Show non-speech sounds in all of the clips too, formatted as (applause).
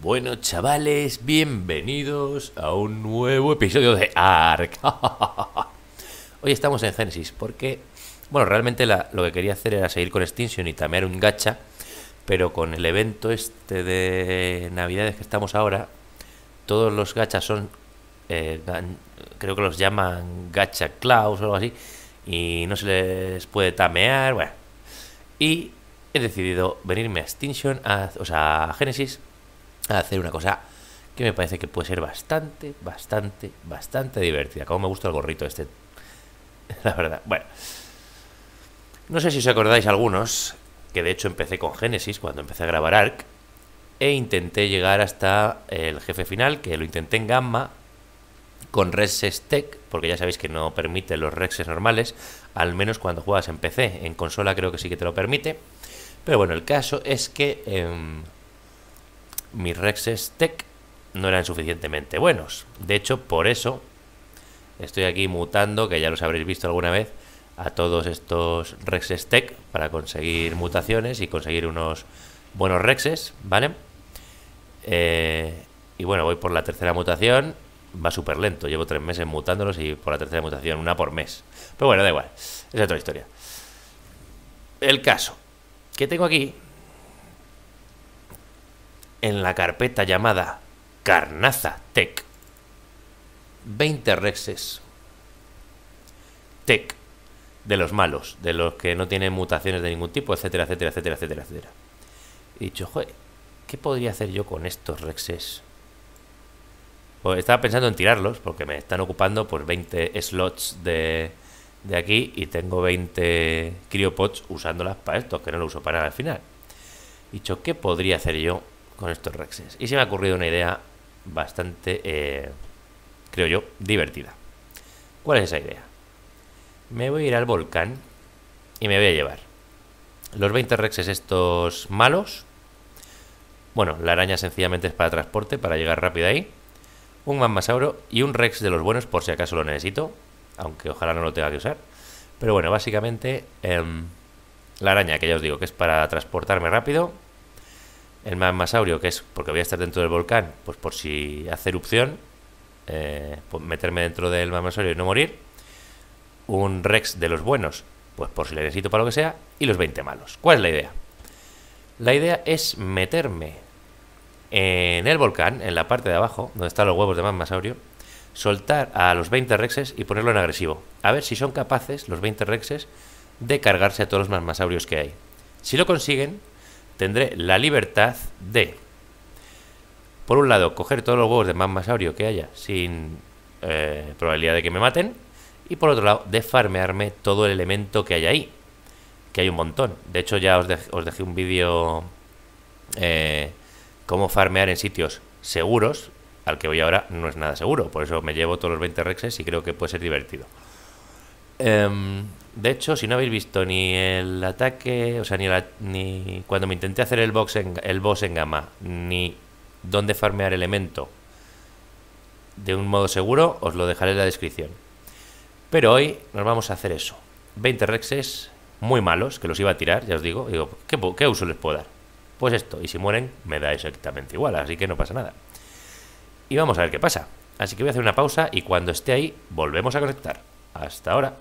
Bueno, chavales, bienvenidos a un nuevo episodio de ARK. (laughs) Hoy estamos en Genesis porque, bueno, realmente lo que quería hacer era seguir con Extinction y tamear un gacha, pero con el evento este de Navidades que estamos ahora, todos los gachas son, eh, creo que los llaman gacha claus o algo así, y no se les puede tamear, bueno. Y he decidido venirme a Extinction, o sea, a Genesis, a hacer una cosa que me parece que puede ser bastante, bastante, bastante divertida. Como me gusta el gorrito este. (laughs) La verdad. Bueno. No sé si os acordáis algunos, que de hecho empecé con Genesis cuando empecé a grabar Ark. E intenté llegar hasta el jefe final, que lo intenté en Gamma, con Rexes Tech, porque ya sabéis que no permite los Rexes normales, al menos cuando juegas en PC. En consola creo que sí que te lo permite. Pero bueno, el caso es que em, mis Rexes Tech no eran suficientemente buenos. De hecho, por eso estoy aquí mutando, que ya los habréis visto alguna vez, a todos estos Rexes Tech para conseguir mutaciones y conseguir unos buenos Rexes, ¿vale? Eh, y bueno, voy por la tercera mutación. Va súper lento, llevo tres meses mutándolos y por la tercera mutación, una por mes. Pero bueno, da igual, es otra historia. El caso que tengo aquí en la carpeta llamada Carnaza Tech 20 rexes Tech de los malos, de los que no tienen mutaciones de ningún tipo, etcétera, etcétera, etcétera, etcétera, etcétera. He dicho, joder, ¿qué podría hacer yo con estos rexes? Pues estaba pensando en tirarlos, porque me están ocupando pues 20 slots de, de aquí y tengo 20 criopods usándolas para esto, que no lo uso para nada al final. Dicho, ¿qué podría hacer yo con estos Rexes. Y se me ha ocurrido una idea bastante, eh, creo yo, divertida. ¿Cuál es esa idea? Me voy a ir al volcán y me voy a llevar los 20 Rexes estos malos. Bueno, la araña sencillamente es para transporte, para llegar rápido ahí. Un Mammasauro y un Rex de los buenos por si acaso lo necesito. Aunque ojalá no lo tenga que usar. Pero bueno, básicamente em, la araña, que ya os digo que es para transportarme rápido el Magmasaurio, que es porque voy a estar dentro del volcán, pues por si hace erupción, eh, pues meterme dentro del Magmasaurio y no morir. Un Rex de los buenos, pues por si le necesito para lo que sea. Y los 20 malos. ¿Cuál es la idea? La idea es meterme en el volcán, en la parte de abajo, donde están los huevos de Magmasaurio, soltar a los 20 Rexes y ponerlo en agresivo. A ver si son capaces, los 20 Rexes, de cargarse a todos los Magmasaurios que hay. Si lo consiguen, tendré la libertad de, por un lado, coger todos los huevos de Mammasaurio que haya sin eh, probabilidad de que me maten, y por otro lado, de farmearme todo el elemento que hay ahí, que hay un montón. De hecho, ya os, os dejé un vídeo eh, cómo farmear en sitios seguros, al que voy ahora no es nada seguro, por eso me llevo todos los 20 rexes y creo que puede ser divertido. Em, de hecho, si no habéis visto ni el ataque, o sea, ni, ni cuando me intenté hacer el, box en, el boss en gama, ni dónde farmear elemento de un modo seguro, os lo dejaré en la descripción. Pero hoy nos vamos a hacer eso. 20 rexes muy malos, que los iba a tirar, ya os digo. Digo, ¿qué, ¿qué uso les puedo dar? Pues esto, y si mueren, me da exactamente igual, así que no pasa nada. Y vamos a ver qué pasa. Así que voy a hacer una pausa y cuando esté ahí, volvemos a conectar. Hasta ahora.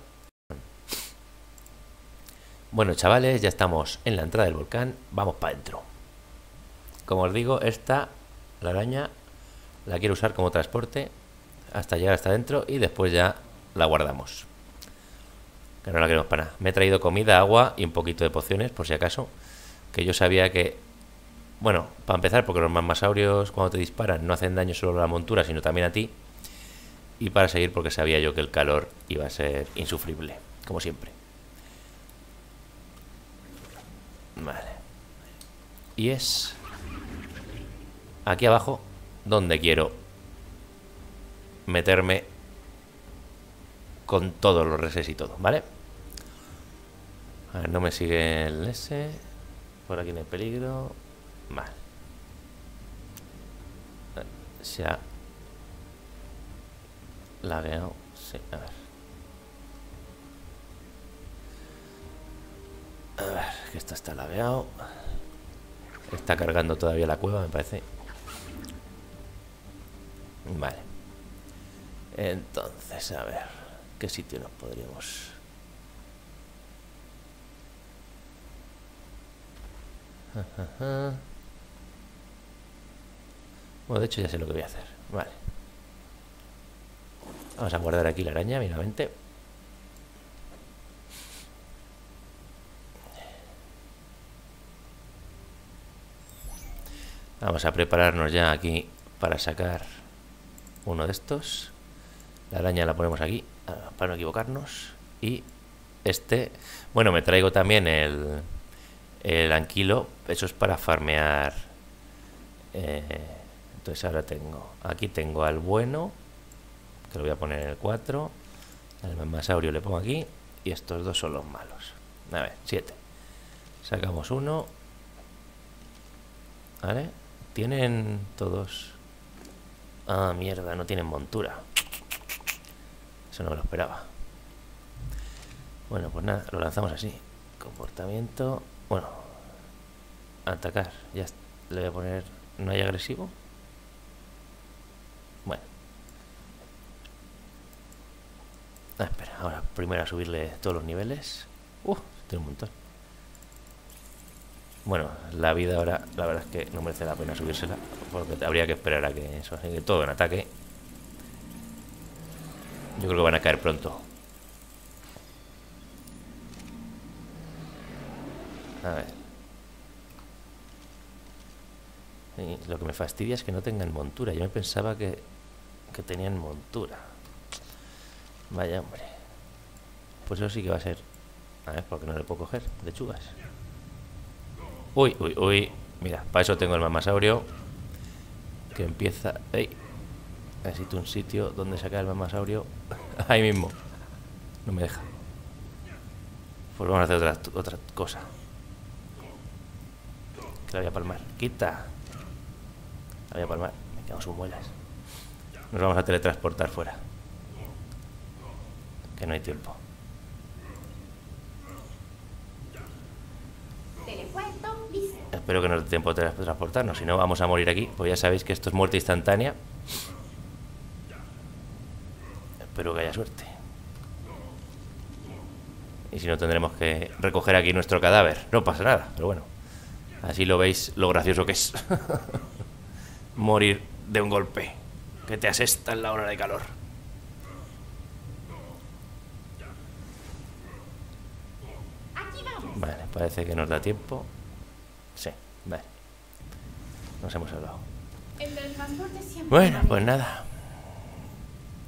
Bueno, chavales, ya estamos en la entrada del volcán. Vamos para adentro. Como os digo, esta, la araña, la quiero usar como transporte hasta llegar hasta adentro y después ya la guardamos. Que no la queremos para nada. Me he traído comida, agua y un poquito de pociones, por si acaso. Que yo sabía que... Bueno, para empezar, porque los mammasaurios cuando te disparan no hacen daño solo a la montura, sino también a ti. Y para seguir, porque sabía yo que el calor iba a ser insufrible, como siempre. Vale. Y es aquí abajo donde quiero meterme con todos los reses y todo, ¿vale? A ver, no me sigue el S. Por aquí no hay peligro. Vale. Se ha lagueado. Sí, a ver. A ver, que esto está laveado. Está cargando todavía la cueva, me parece. Vale. Entonces, a ver, ¿qué sitio nos podríamos...? Bueno, de hecho ya sé lo que voy a hacer. Vale. Vamos a guardar aquí la araña, minamente. Vamos a prepararnos ya aquí para sacar uno de estos. La araña la ponemos aquí ah, para no equivocarnos. Y este, bueno, me traigo también el, el anquilo. Eso es para farmear. Eh, entonces ahora tengo, aquí tengo al bueno, que lo voy a poner en el 4. Al mamasaurio le pongo aquí. Y estos dos son los malos. A ver, 7. Sacamos uno. ¿Vale? Tienen todos... Ah, mierda, no tienen montura. Eso no me lo esperaba. Bueno, pues nada, lo lanzamos así. Comportamiento... Bueno. Atacar. Ya le voy a poner... ¿No hay agresivo? Bueno. Ah, espera, ahora primero a subirle todos los niveles. Uh, tiene un montón. Bueno, la vida ahora, la verdad es que no merece la pena subírsela, porque habría que esperar a que eso, que todo en ataque. Yo creo que van a caer pronto. A ver. lo que me fastidia es que no tengan montura. Yo me pensaba que, que tenían montura. Vaya hombre. Pues eso sí que va a ser... A ver, porque no le puedo coger lechugas. Uy, uy, uy. Mira, para eso tengo el mamasaurio. Que empieza... ¡Ey! Necesito un sitio donde sacar el mamasaurio. (laughs) Ahí mismo. No me deja. Pues vamos a hacer otra, otra cosa. Que la voy a palmar. Quita. La voy a palmar. Me quedo sus muelas. Nos vamos a teletransportar fuera. Que no hay tiempo. Espero que no dé tiempo de transportarnos, si no vamos a morir aquí. Pues ya sabéis que esto es muerte instantánea. Espero que haya suerte. Y si no, tendremos que recoger aquí nuestro cadáver. No pasa nada, pero bueno. Así lo veis lo gracioso que es. (laughs) Morir de un golpe. Que te asesta en la hora de calor. Vale, parece que nos da tiempo. Vale. Nos hemos hablado. Bueno, pues nada.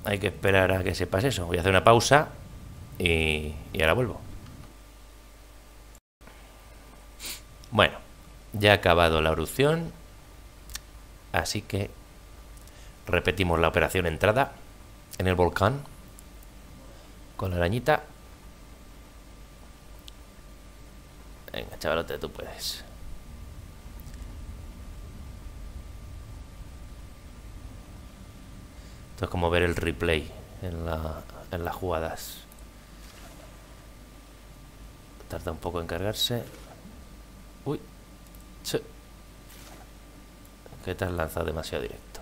Hay que esperar a que se pase eso. Voy a hacer una pausa y, y ahora vuelvo. Bueno, ya ha acabado la erupción. Así que repetimos la operación entrada en el volcán con la arañita. Venga, chavalote, tú puedes. Esto es como ver el replay en, la, en las jugadas. Tarda un poco en cargarse. Uy. Que te has lanzado demasiado directo.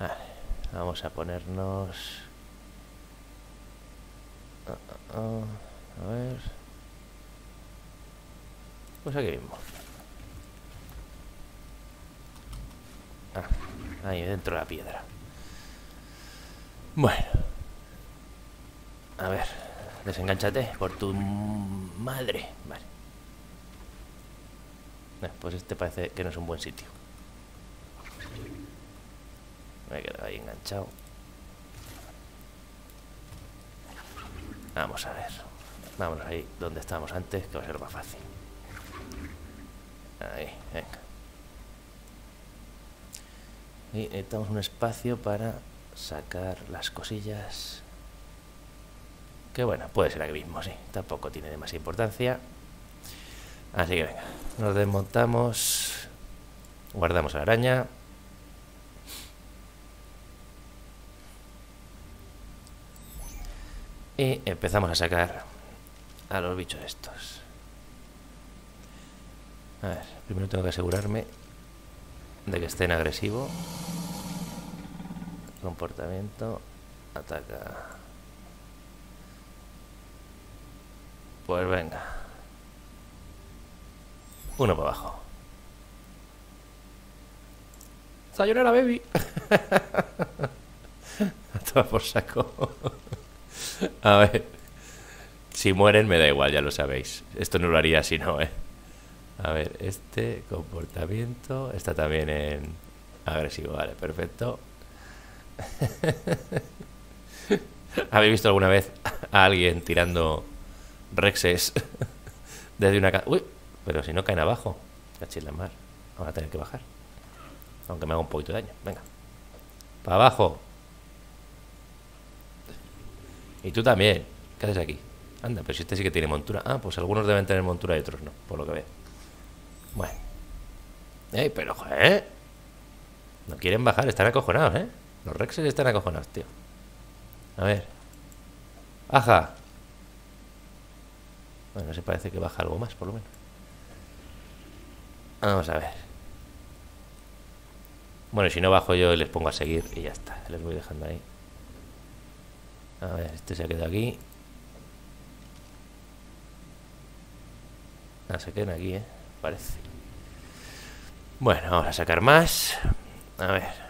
Vale. Vamos a ponernos... Ah, ah, ah, a ver... Pues aquí mismo. ahí dentro de la piedra. Bueno. A ver, desenganchate por tu madre. Vale. Pues este parece que no es un buen sitio. Me he quedado ahí enganchado. Vamos a ver. Vamos ahí donde estábamos antes, que va a ser más fácil. Ahí, venga. Y necesitamos un espacio para sacar las cosillas. Que bueno, puede ser aquí mismo, sí. Tampoco tiene demasiada importancia. Así que venga, nos desmontamos. Guardamos la araña. Y empezamos a sacar a los bichos estos. A ver, primero tengo que asegurarme de que estén agresivos. Comportamiento. Ataca. Pues venga. Uno para abajo. Sayonara, baby. (laughs) Toma por saco. A ver. Si mueren me da igual, ya lo sabéis. Esto no lo haría si no, ¿eh? A ver, este comportamiento está también en agresivo, vale, perfecto. (laughs) ¿Habéis visto alguna vez a alguien tirando rexes (laughs) desde una casa? Uy, pero si no caen abajo. Cachis la mar. Vamos a tener que bajar. Aunque me haga un poquito de daño. Venga. Para abajo. Y tú también. ¿Qué haces aquí? Anda, pero si este sí que tiene montura. Ah, pues algunos deben tener montura y otros no, por lo que veo. Bueno. Ey, pero, joder. No quieren bajar, están acojonados, ¿eh? Los rexes están acojonados, tío. A ver. Baja. Bueno, se parece que baja algo más, por lo menos. Vamos a ver. Bueno, si no bajo yo les pongo a seguir y ya está. Les voy dejando ahí. A ver, este se ha quedado aquí. Ah, se quedan aquí, ¿eh? Parece. Bueno, vamos a sacar más. A ver.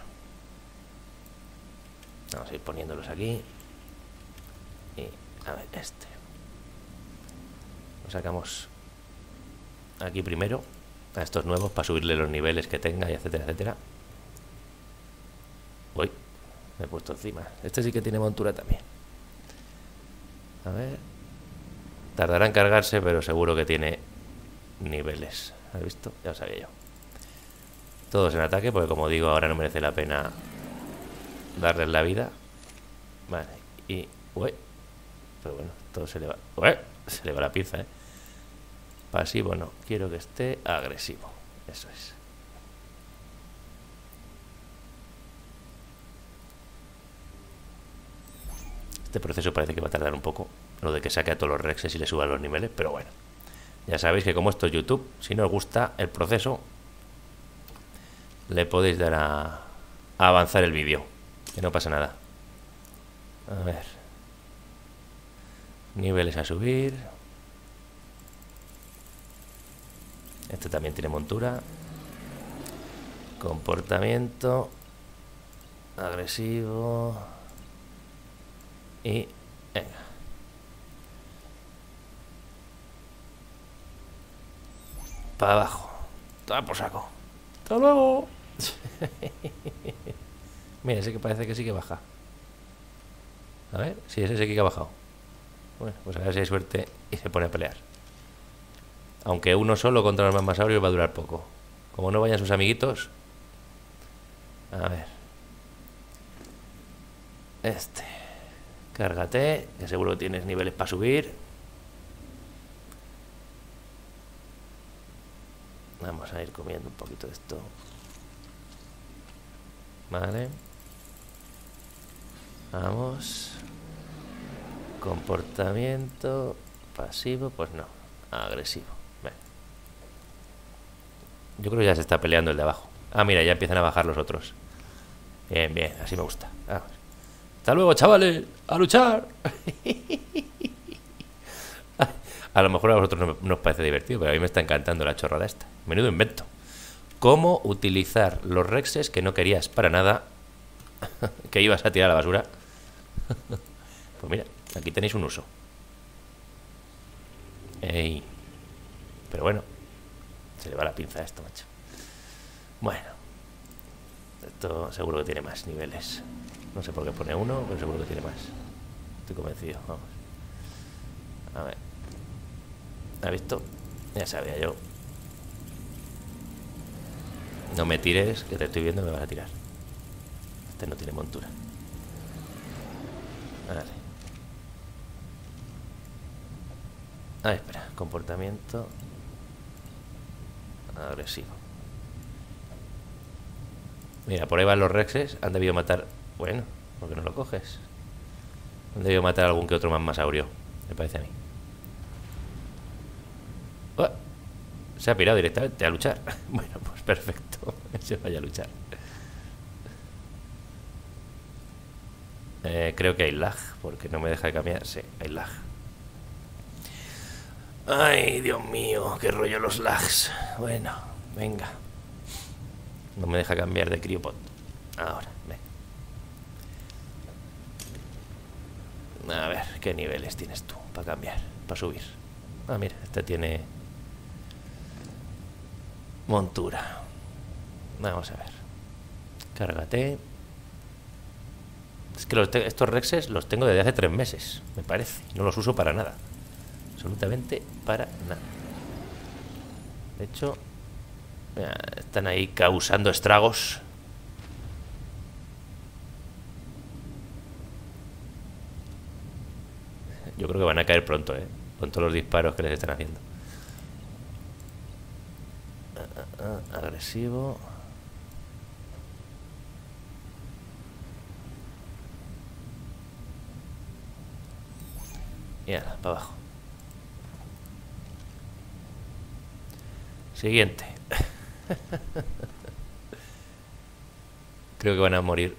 Vamos a ir poniéndolos aquí. Y, a ver, este. Lo sacamos aquí primero. A estos nuevos para subirle los niveles que tenga y etcétera, etcétera. Uy, me he puesto encima. Este sí que tiene montura también. A ver. Tardará en cargarse, pero seguro que tiene niveles. ¿Has visto? Ya lo sabía yo. Todos en ataque, porque como digo, ahora no merece la pena darles la vida. Vale, y... Uy. Pero bueno, todo se le va... Uy, se le va la pinza, ¿eh? Pasivo no, quiero que esté agresivo. Eso es. Este proceso parece que va a tardar un poco. Lo de que saque a todos los rexes y le suba los niveles, pero bueno. Ya sabéis que como esto es YouTube, si no os gusta el proceso, le podéis dar a avanzar el vídeo. Que no pasa nada. A ver. Niveles a subir. Este también tiene montura. Comportamiento. Agresivo. Y venga. Para abajo. Toma por saco. Hasta luego. (laughs) Mira, ese que parece que sí que baja. A ver, si es ese que ha bajado. Bueno, pues a ver si hay suerte y se pone a pelear. Aunque uno solo contra los mamasaurios va a durar poco. Como no vayan sus amiguitos. A ver. Este. Cárgate, que seguro tienes niveles para subir. Vamos a ir comiendo un poquito de esto. Vale. Vamos. Comportamiento pasivo, pues no. Agresivo. Yo creo que ya se está peleando el de abajo. Ah, mira, ya empiezan a bajar los otros. Bien, bien, así me gusta. Hasta luego, chavales. A luchar. (laughs) a lo mejor a vosotros no, os parece divertido, pero a mí me está encantando la chorrada esta. Menudo invento. ¿Cómo utilizar los rexes que no querías para nada? (laughs) que ibas a tirar a la basura. (laughs) pues mira, aquí tenéis un uso. Ey. Pero bueno, se le va la pinza a esto, macho. Bueno, esto seguro que tiene más niveles. No sé por qué pone uno, pero seguro que tiene más. Estoy convencido, vamos. A ver. ¿Ha visto? Ya sabía yo. No me tires, que te estoy viendo me vas a tirar. Este no tiene montura. Vale. Ah, espera. Comportamiento agresivo. Mira, por ahí van los rexes. Han debido matar bueno, ¿por qué no lo coges? Han debido matar a algún que otro más masaurio, me parece a mí. Se ha pirado directamente a luchar. (laughs) Bueno, pues perfecto. (laughs) Se vaya a luchar. Eh, creo que hay lag, porque no me deja cambiar. Sí, hay lag. Ay, Dios mío, qué rollo los lags. Bueno, venga. No me deja cambiar de criopod. Ahora, A ver, ¿qué niveles tienes tú para cambiar, para subir? Ah, mira, este tiene montura. Vamos a ver. Cárgate. Es que estos rexes los tengo desde hace tres meses, me parece. No los uso para nada. Absolutamente para nada. De hecho, están ahí causando estragos. Yo creo que van a caer pronto, ¿eh? Con todos los disparos que les están haciendo. Ah, ah, ah, agresivo. Y para abajo. Siguiente. Creo que van a morir.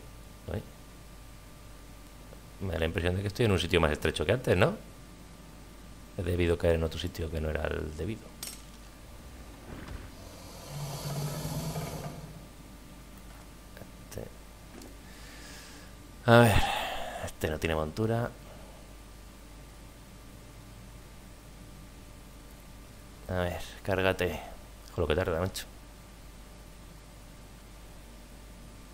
Me da la impresión de que estoy en un sitio más estrecho que antes, ¿no? He debido caer en otro sitio que no era el debido. Este. A ver, este no tiene montura. A ver, cárgate. Con lo que tarda, macho.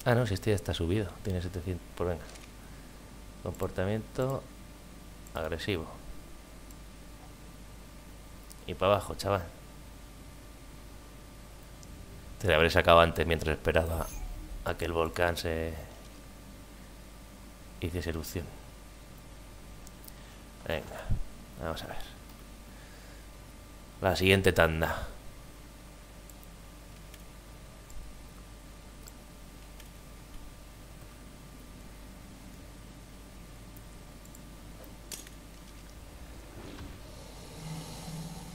Ah, no, si este ya está subido. Tiene 700. Pues venga. Comportamiento agresivo. Y para abajo, chaval. Te la habré sacado antes mientras esperaba a que el volcán se hiciese erupción. Venga, vamos a ver la siguiente tanda.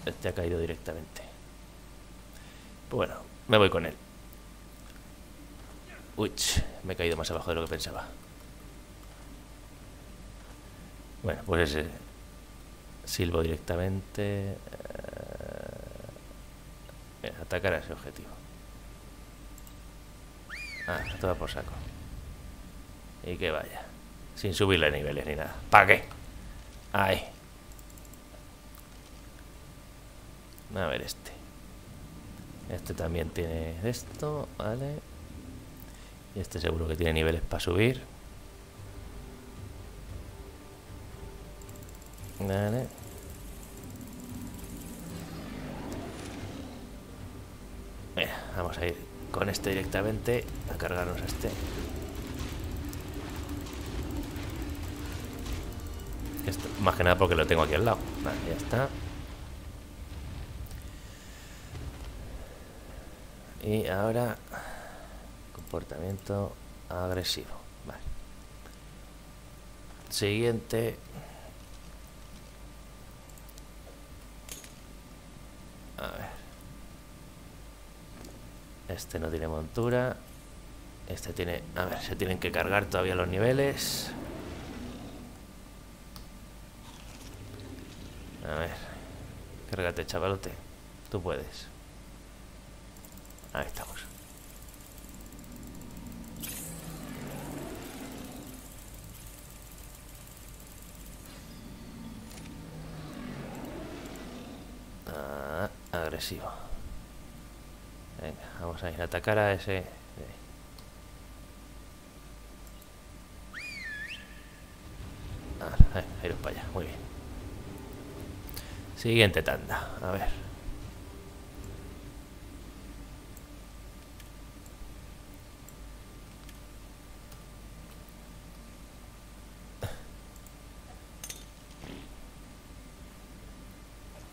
Este ha caído directamente. Bueno, me voy con él. Uy, me he caído más abajo de lo que pensaba. Bueno, pues ese silbo directamente. Atacar a ese objetivo. Ah, todo por saco. Y que vaya. Sin subirle niveles ni nada. ¿Para qué? Ahí. A ver este. Este también tiene esto, vale. Y este seguro que tiene niveles para subir. Vale. Vamos a ir con este directamente a cargarnos a este. Esto, más que nada porque lo tengo aquí al lado. Vale, ya está. Y ahora comportamiento agresivo. Vale. Siguiente. A ver. Este no tiene montura. Este tiene... A ver, se tienen que cargar todavía los niveles. A ver. Cárgate, chavalote. Tú puedes. Ahí estamos. Ah, agresivo. Vamos a ir a atacar a ese... Ah, ahí, para allá, muy bien. Siguiente tanda, a ver.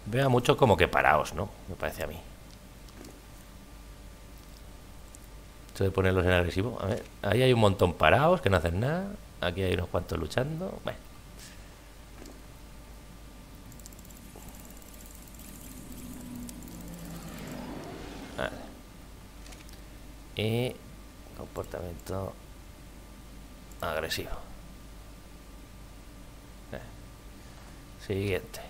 Vea mucho como que paraos, ¿no? Me parece a mí. Esto de ponerlos en agresivo. A ver, ahí hay un montón parados que no hacen nada. Aquí hay unos cuantos luchando. Bueno. Y comportamiento agresivo. Siguiente.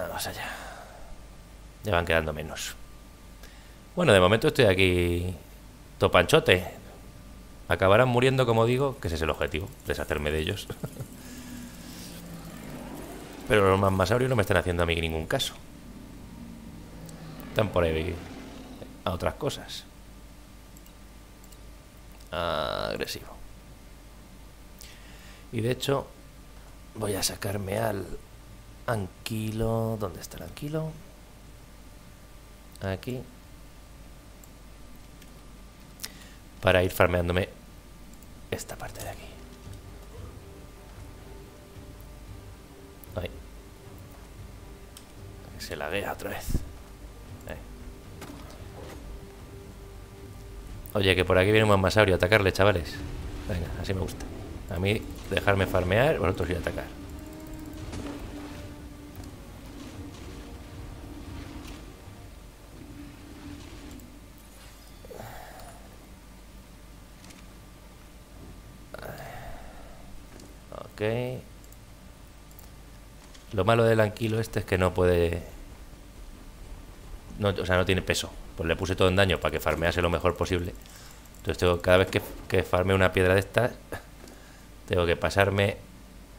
Vamos allá. Ya van quedando menos. Bueno, de momento estoy aquí topanchote. Acabarán muriendo, como digo, que ese es el objetivo, deshacerme de ellos. (laughs) Pero los mammasaurios no me están haciendo a mí ningún caso. Están por ahí a otras cosas. Agresivo. Y de hecho, voy a sacarme al anquilo. ¿Dónde está el anquilo? Aquí. Para ir farmeándome esta parte de aquí. Ahí. Se laguea otra vez. Oye, que por aquí viene un mamasaurio a atacarle, chavales. Venga, así me gusta. A mí dejarme farmear, vosotros ir a atacar. Lo malo del anquilo este es que no puede... No, o sea, no tiene peso. Pues le puse todo en daño para que farmease lo mejor posible. Entonces tengo, cada vez que, farme una piedra de estas, tengo que pasarme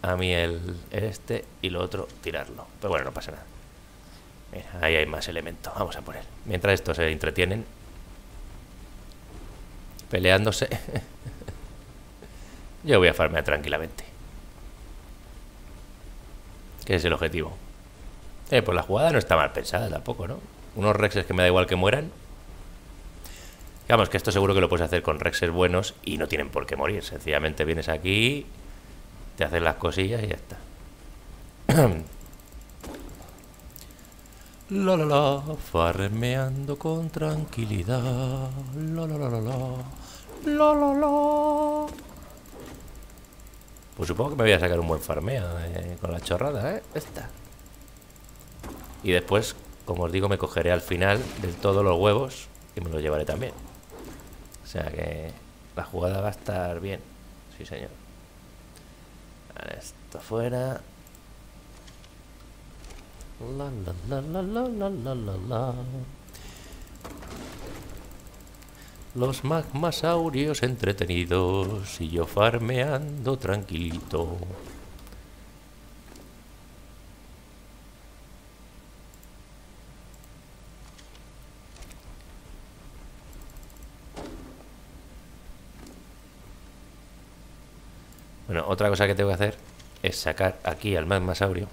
a mí el, este y lo otro tirarlo. Pero bueno, no pasa nada. Mira, ahí hay más elementos. Vamos a poner. Mientras estos se entretienen peleándose, (laughs) yo voy a farmear tranquilamente. Que es el objetivo. Eh, pues la jugada no está mal pensada tampoco, ¿no? Unos rexes que me da igual que mueran. Digamos que esto seguro que lo puedes hacer con rexes buenos y no tienen por qué morir. Sencillamente vienes aquí, te haces las cosillas y ya está. La la la, farmeando con tranquilidad. La la la la la. La la la. Pues supongo que me voy a sacar un buen farmeo eh, con la chorrada, ¿eh? Esta. Y después, como os digo, me cogeré al final del todo los huevos y me los llevaré también. O sea que la jugada va a estar bien. Sí, señor. Vale, esto fuera. La la la la la la la la. Los magmasaurios entretenidos y yo farmeando tranquilito. Bueno, otra cosa que tengo que hacer es sacar aquí al magmasaurio.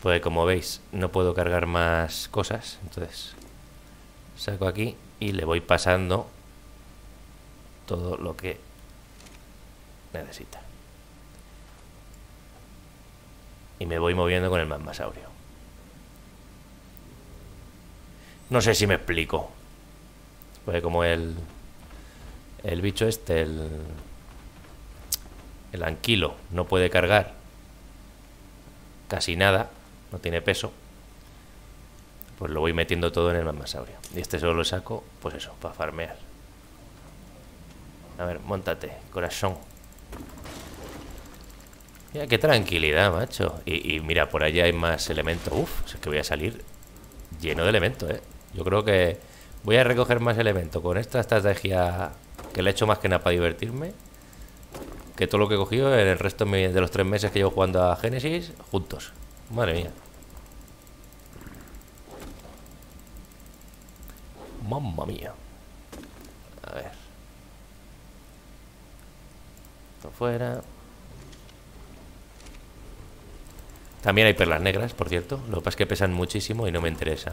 Pues como veis, no puedo cargar más cosas, entonces saco aquí y le voy pasando todo lo que necesita. Y me voy moviendo con el magmasaurio. No sé si me explico. Pues como el, el bicho este, el, el anquilo, no puede cargar casi nada, no tiene peso pues lo voy metiendo todo en el mamasaurio. Y este solo lo saco, pues eso, para farmear. A ver, montate, corazón. Mira, qué tranquilidad, macho. Y, mira, por allá hay más elementos. Uf, es que voy a salir lleno de elementos, ¿eh? Yo creo que voy a recoger más elementos con esta estrategia que le he hecho más que nada para divertirme. Que todo lo que he cogido en el resto de los tres meses que llevo jugando a Genesis juntos. Madre mía. Mamma mía. A ver. Esto fuera. También hay perlas negras, por cierto. Lo que pasa es que pesan muchísimo y no me interesa.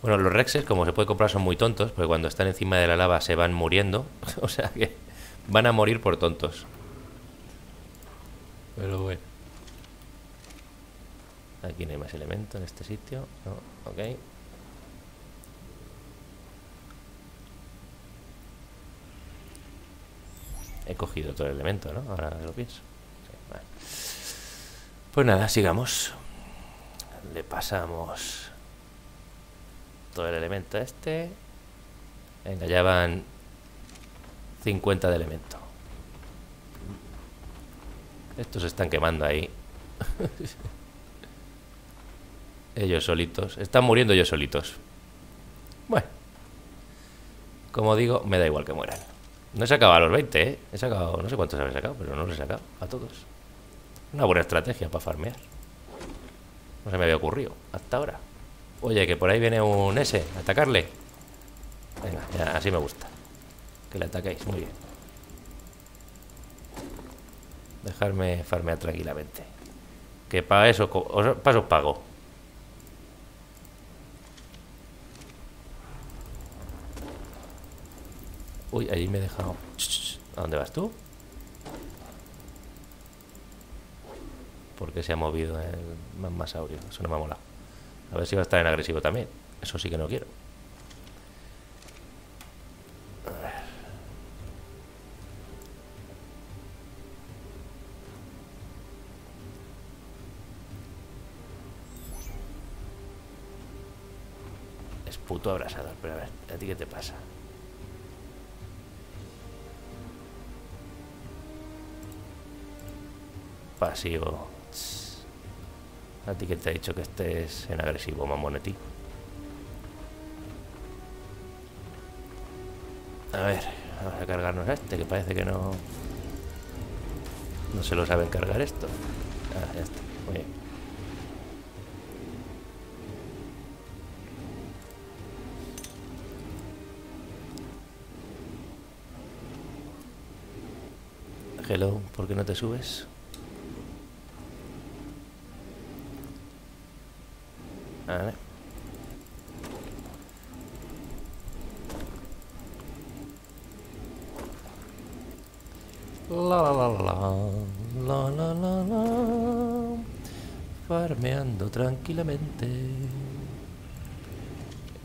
Bueno, los rexes, como se puede comprar, son muy tontos, porque cuando están encima de la lava se van muriendo. (laughs) o sea que van a morir por tontos. Pero bueno. Aquí no hay más elemento en este sitio. No, ok. He cogido todo el elemento, ¿no? Ahora lo pienso. Pues nada, sigamos. Le pasamos todo el elemento a este. Venga, ya van 50 de elemento. Estos se están quemando ahí. (laughs) ellos solitos. Están muriendo ellos solitos. Bueno. Como digo, me da igual que mueran. No he sacado a los 20, ¿eh? He sacado, no sé cuántos habré sacado, pero no los he sacado a todos. Una buena estrategia para farmear. No se me había ocurrido hasta ahora. Oye, que por ahí viene un S. Atacarle. Venga, ya, así me gusta. Que le ataquéis, muy bien. Dejarme farmear tranquilamente. Que para eso, para eso pago. Uy, ahí me he dejado. ¿A dónde vas tú? Porque se ha movido el masaurio. Eso no me ha molado. A ver si va a estar en agresivo también. Eso sí que no quiero. Es puto abrasador, pero a ver, ¿a ti qué te pasa? Pasivo. A ti que te ha dicho que estés en agresivo, mamonetí. A ver, vamos a cargarnos a este, que parece que no... No se lo saben cargar esto. Ah, ya está. Muy bien. Hello, ¿por qué no te subes? La la la la. La la la la. Farmeando tranquilamente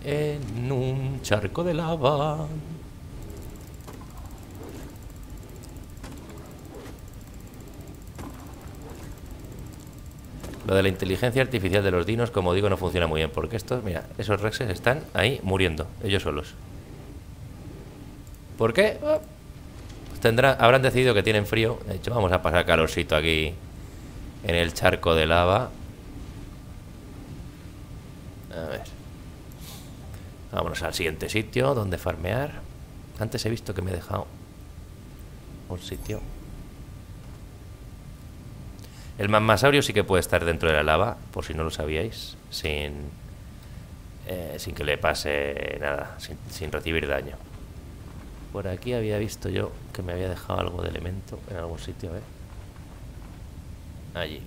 en un charco de lava. De la inteligencia artificial de los dinos, como digo, no funciona muy bien. Porque estos, mira, esos rexes están ahí muriendo, ellos solos. ¿Por qué? Ah, pues habrán decidido que tienen frío. De hecho, vamos a pasar calorcito aquí en el charco de lava. A ver. Vámonos al siguiente sitio donde farmear. Antes he visto que me he dejado un sitio. El mammasaurio sí que puede estar dentro de la lava, por si no lo sabíais, sin, eh, sin que le pase nada, sin, recibir daño. Por aquí había visto yo que me había dejado algo de elemento en algún sitio, ¿eh? Allí.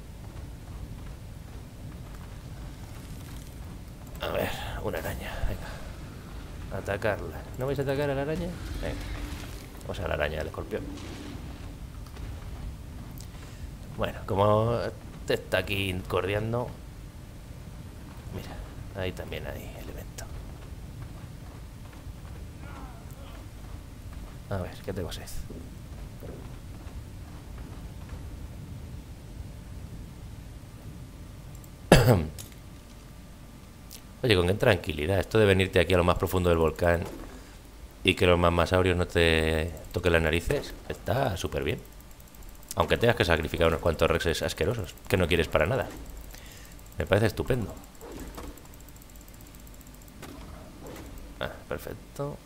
A ver, una araña, venga. Atacarla. ¿No vais a atacar a la araña? Venga. Vamos a la araña del escorpión. Bueno, como te está aquí cordiando. Mira, ahí también hay elemento. A ver, ¿qué tengo sed? (clears throat) Oye, con qué tranquilidad. Esto de venirte aquí a lo más profundo del volcán y que los mammasaurios no te toquen las narices, está súper bien. Aunque tengas que sacrificar unos cuantos rexes asquerosos, que no quieres para nada. Me parece estupendo. Ah, perfecto.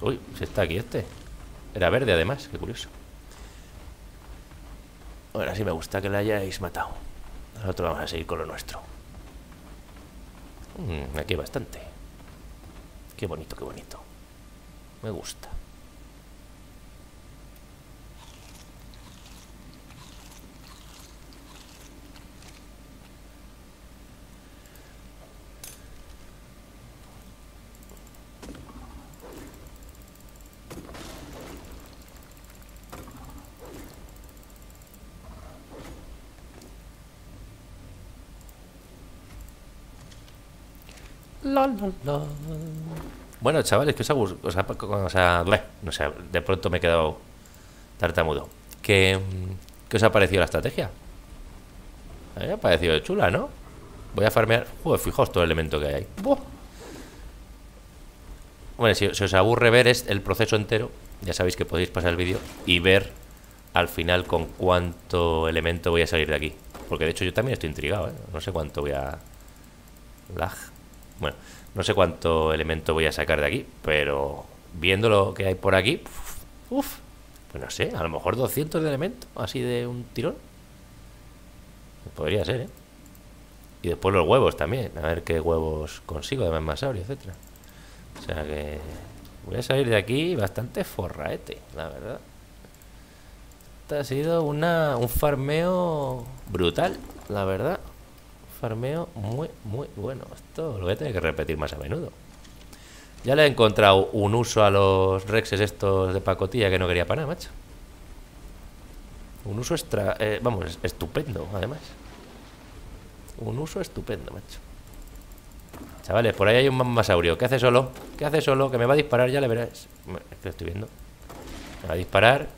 Uy, si está aquí este. Era verde además, qué curioso. Bueno, así me gusta que la hayáis matado. Nosotros vamos a seguir con lo nuestro. Mm, aquí hay bastante. Qué bonito, qué bonito. Me gusta. Bueno, chavales, que os ha gustado. O sea, no sé, de pronto me he quedado tartamudo. ¿Qué, qué os ha parecido la estrategia? Me ha parecido chula, ¿no? Voy a farmear. Joder, fijaos todo el elemento que hay ahí. Bueno, si, os aburre ver es el proceso entero, ya sabéis que podéis pasar el vídeo y ver al final con cuánto elemento voy a salir de aquí. Porque de hecho yo también estoy intrigado, ¿eh? No sé cuánto voy a... Lag. Bueno, no sé cuánto elemento voy a sacar de aquí, pero viendo lo que hay por aquí, uff, pues no sé, a lo mejor 200 de elementos, así de un tirón. Podría ser, ¿eh? Y después los huevos también, a ver qué huevos consigo de Masaurio, etcétera. O sea que voy a salir de aquí bastante forraete, la verdad. Esto ha sido una, un farmeo brutal, la verdad. Farmeo muy, muy bueno. Esto lo voy a tener que repetir más a menudo. Ya le he encontrado un uso a los rexes estos de pacotilla que no quería para nada, macho. Un uso extra... Eh, vamos, estupendo, además. Un uso estupendo, macho. Chavales, por ahí hay un masaurio. ¿Qué hace solo? ¿Qué hace solo? Que me va a disparar, ya le verás. Es que lo estoy viendo. Me va a disparar.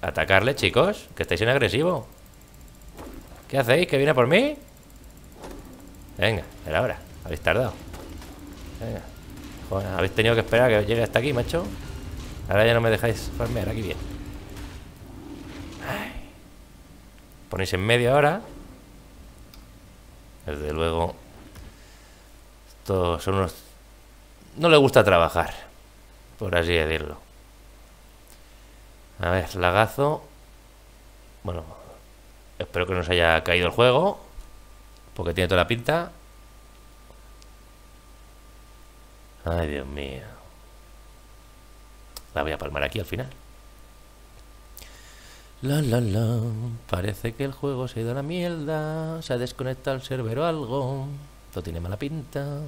Atacarle, chicos. Que estáis en agresivo. ¿Qué hacéis? ¿Que viene por mí? Venga, era hora. Habéis tardado. Venga. habéis tenido que esperar que llegue hasta aquí, macho. Ahora ya no me dejáis farmear aquí bien. Ponéis en medio ahora. Desde luego. Estos son unos. No le gusta trabajar. Por así decirlo. A ver, lagazo. Bueno, espero que no se haya caído el juego. Porque tiene toda la pinta. Ay, Dios mío. La voy a palmar aquí al final. La la la. Parece que el juego se ha ido a la mierda. Se ha desconectado el server o algo. Todo tiene mala pinta.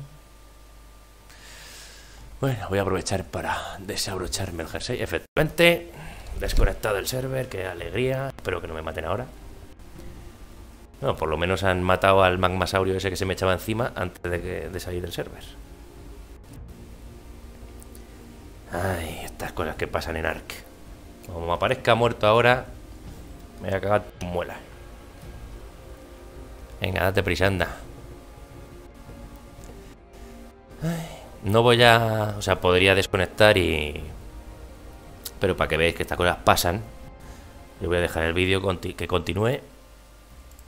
Bueno, voy a aprovechar para desabrocharme el jersey. Efectivamente, desconectado el server. Qué alegría. Espero que no me maten ahora. No, por lo menos han matado al magmasaurio ese que se me echaba encima antes de, de salir del server. Ay, estas cosas que pasan en Ark. Como me aparezca muerto ahora, me voy a cagar muela. Venga, date prisa, anda. no voy a... O sea, podría desconectar y... Pero para que veáis que estas cosas pasan, yo voy a dejar el vídeo que continúe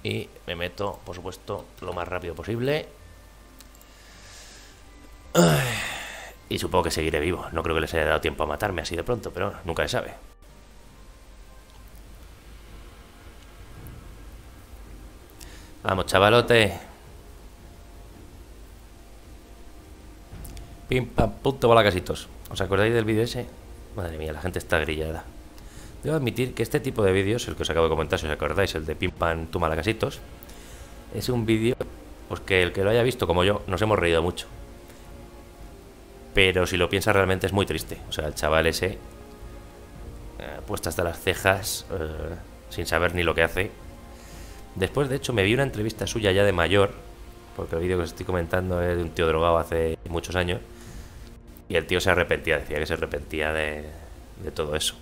y me meto, por supuesto, lo más rápido posible. Y supongo que seguiré vivo. No creo que les haya dado tiempo a matarme así de pronto, pero nunca se sabe. Vamos, chavalote. Pim, pam, punto, casitos. ¿Os acordáis del vídeo ese? Madre mía, la gente está grillada. Debo admitir que este tipo de vídeos, el que os acabo de comentar, si os acordáis, el de Pim Pam Tuma Casitos, es un vídeo pues que el que lo haya visto como yo nos hemos reído mucho. Pero si lo piensas realmente es muy triste. O sea, el chaval ese, eh, puesto hasta las cejas, eh, sin saber ni lo que hace. Después, de hecho, me vi una entrevista suya ya de mayor, porque el vídeo que os estoy comentando es de un tío drogado hace muchos años. Y el tío se arrepentía, decía que se arrepentía de todo eso.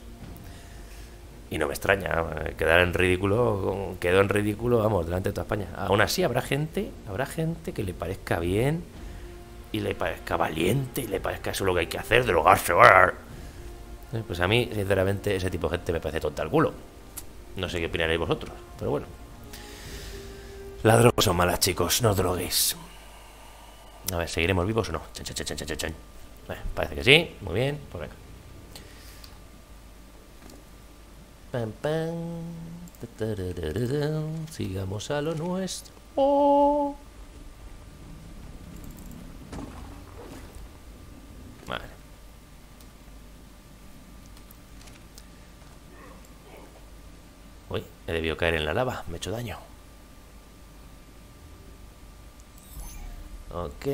Y no me extraña, quedar en ridículo, quedó en ridículo, vamos, delante de toda España. Aún así habrá gente, habrá gente que le parezca bien y le parezca valiente y le parezca eso lo que hay que hacer, drogarse. Eh, pues a mí, sinceramente, ese tipo de gente me parece tonta al culo. No sé qué opinaréis vosotros, pero bueno. Las drogas son malas, chicos, no droguéis. A ver, ¿seguiremos vivos o no? parece que sí, muy bien, pues venga. Pam, Sigamos a lo nuestro. Vale. Uy, he debido caer en la lava. Me he hecho daño. Ok.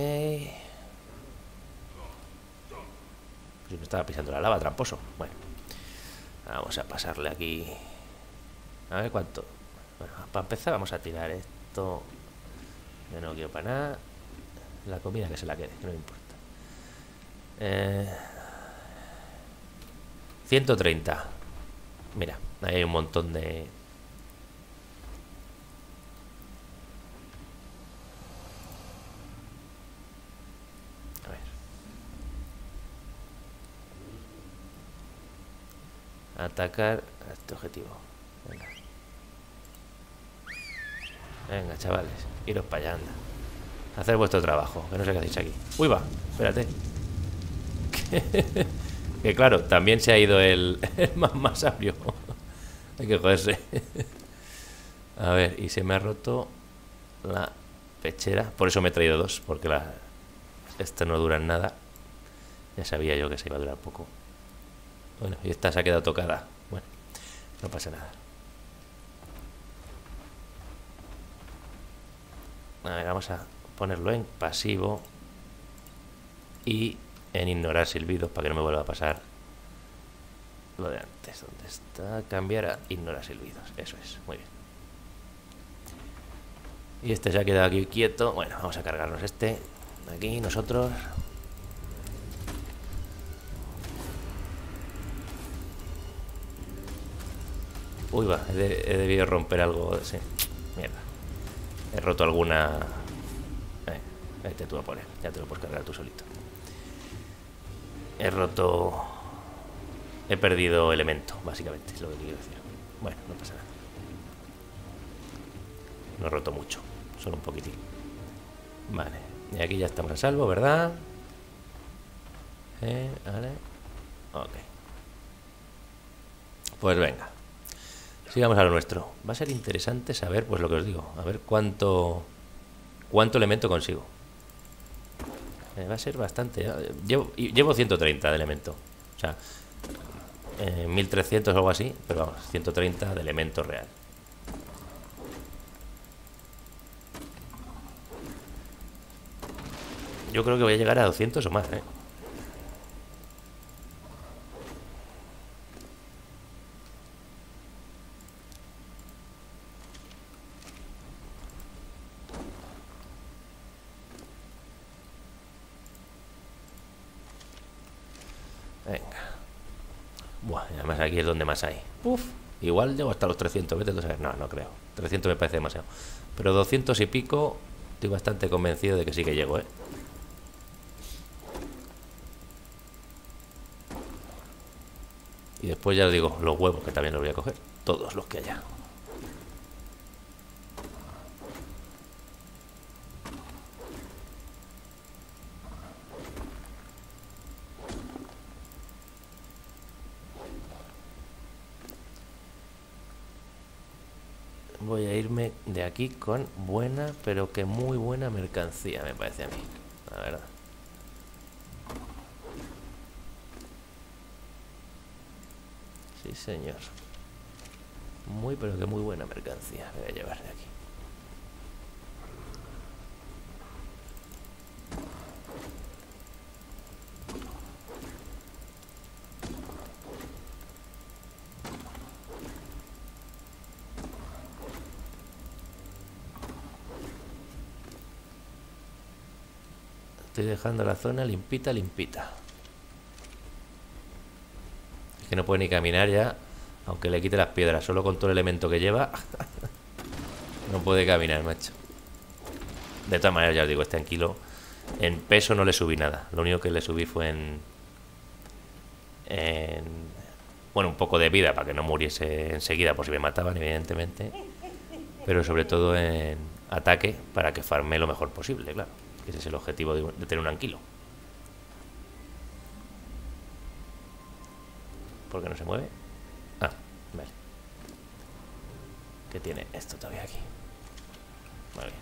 Pues me estaba pisando la lava, tramposo. Bueno. Vamos a pasarle aquí. A ver cuánto. Bueno, para empezar vamos a tirar esto. Yo no quiero para nada. La comida que se la quede, que no me importa. Eh, 130. Mira, ahí hay un montón de... A ver. Atacar a este objetivo. Venga. Chavales. Iros para allá, anda. Hacer vuestro trabajo, que no sé qué hacéis aquí. Uy, va, espérate. (laughs) que claro, también se ha ido el, (laughs) más, más sabio. (laughs) Hay que joderse. A ver, y se me ha roto la pechera. Por eso me he traído dos, porque la, esta no dura nada. Ya sabía yo que se iba a durar poco. Bueno, y esta se ha quedado tocada. Bueno, no pasa nada. A ver, vamos a ponerlo en pasivo y en ignorar silbidos para que no me vuelva a pasar lo de antes. ¿Dónde está? Cambiar a ignorar silbidos. Eso es, muy bien. Y este se ha quedado aquí quieto. Bueno, vamos a cargarnos este. Aquí, nosotros. Uy, va, he, de- he debido romper algo. Sí, mierda. He roto alguna. Eh, vete tú a poner, ya te lo puedes cargar tú solito. He roto. He perdido elemento, básicamente, es lo que quiero decir. Bueno, no pasa nada. No he roto mucho, solo un poquitín. Vale, y aquí ya estamos a salvo, ¿verdad? Eh, vale. Ok. Pues venga. Sigamos a lo nuestro. Va a ser interesante saber, pues lo que os digo, a ver cuánto cuánto elemento consigo. Eh, va a ser bastante. ¿eh? Llevo, llevo 130 de elemento. O sea, eh, 1300 o algo así, pero vamos, 130 de elemento real. Yo creo que voy a llegar a 200 o más, ¿eh? Venga. Buah, y además aquí es donde más hay. Uf, igual llego hasta los 300, vete a saber. No, no creo. 300 me parece demasiado. Pero 200 y pico, estoy bastante convencido de que sí que llego, ¿eh? Y después ya os digo, los huevos que también los voy a coger. Todos los que haya. Voy a irme de aquí con buena, pero que muy buena mercancía, me parece a mí. La verdad. Sí, señor. Muy, pero que muy buena mercancía me voy a llevar de aquí. Estoy dejando la zona limpita, limpita. Es que no puede ni caminar ya, aunque le quite las piedras, solo con todo el elemento que lleva. (laughs) no puede caminar, macho. De todas maneras, ya os digo, este anquilo en peso no le subí nada. Lo único que le subí fue en. en bueno, un poco de vida para que no muriese enseguida por si me mataban, evidentemente. Pero sobre todo en ataque para que farme lo mejor posible, claro. Ese es el objetivo de, tener un anquilo. ¿Por qué no se mueve? Ah, vale. ¿Qué tiene esto todavía aquí? Vale.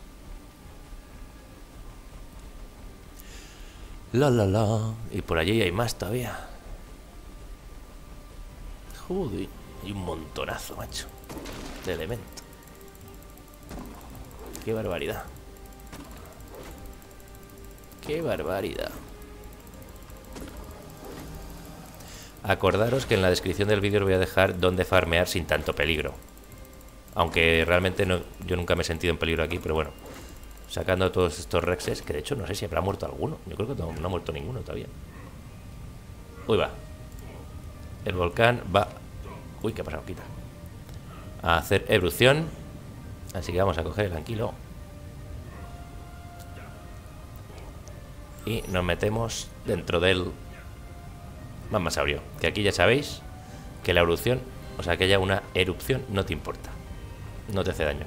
La la la. Y por allí hay más todavía. Joder. Hay un montonazo, macho. De elemento. Qué barbaridad. Qué barbaridad. Acordaros que en la descripción del vídeo os voy a dejar dónde farmear sin tanto peligro. Aunque realmente no, yo nunca me he sentido en peligro aquí, pero bueno. sacando todos estos rexes, que de hecho no sé si habrá muerto alguno. Yo creo que no, no ha muerto ninguno todavía. Uy, va. El volcán va... Uy, ¿qué ha pasado? Quita. A hacer erupción. Así que vamos a coger el anquilo. Y nos metemos dentro del mamasaurio. Que aquí ya sabéis que la erupción, o sea, que haya una erupción, no te importa. No te hace daño.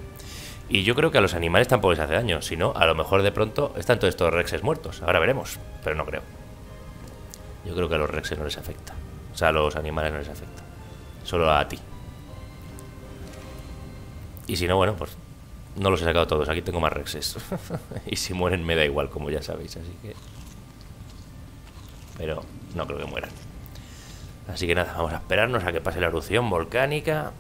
Y yo creo que a los animales tampoco les hace daño. Si no, a lo mejor de pronto están todos estos rexes muertos. Ahora veremos, pero no creo. Yo creo que a los rexes no les afecta. O sea, a los animales no les afecta. Solo a ti. Y si no, bueno, pues no los he sacado todos. Aquí tengo más rexes. (laughs) y si mueren me da igual, como ya sabéis. Así que... Pero no creo que mueran. Así que nada, vamos a esperarnos a que pase la erupción volcánica.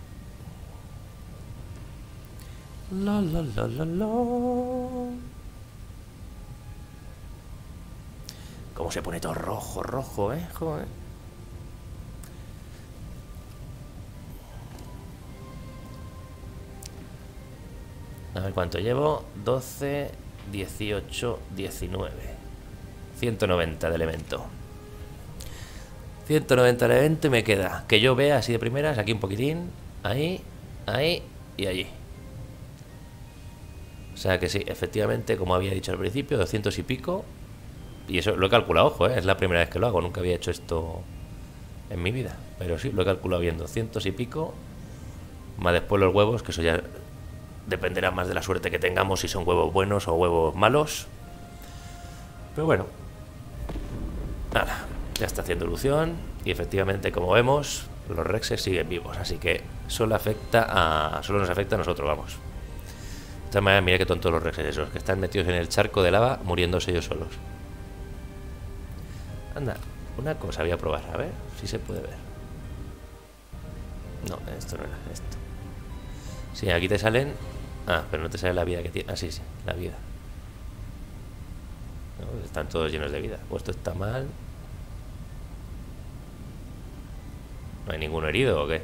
La, la, la, la, la. Cómo se pone todo rojo, rojo, eh, joder. A ver cuánto llevo. 12, 18, 19. 190 de elemento. 190 de elemento y me queda que yo vea así de primeras, aquí un poquitín, ahí, ahí y allí. O sea que sí, efectivamente, como había dicho al principio, 200 y pico. Y eso lo he calculado, ojo, ¿eh? es la primera vez que lo hago, nunca había hecho esto en mi vida. Pero sí, lo he calculado bien, 200 y pico. Más después los huevos, que eso ya dependerá más de la suerte que tengamos, si son huevos buenos o huevos malos. Pero bueno, nada, ya está haciendo ilusión y efectivamente, como vemos, los rexes siguen vivos, así que solo afecta a solo nos afecta a nosotros, vamos. De esta manera, mira qué tontos los rexes esos, que están metidos en el charco de lava muriéndose ellos solos. Anda, una cosa voy a probar, a ver si se puede ver. No, esto no era esto. Sí, aquí te salen Ah, pero no te sale la vida que tiene. Ah, sí, sí, la vida. están todos llenos de vida. O esto está mal. ¿No hay ninguno herido o qué?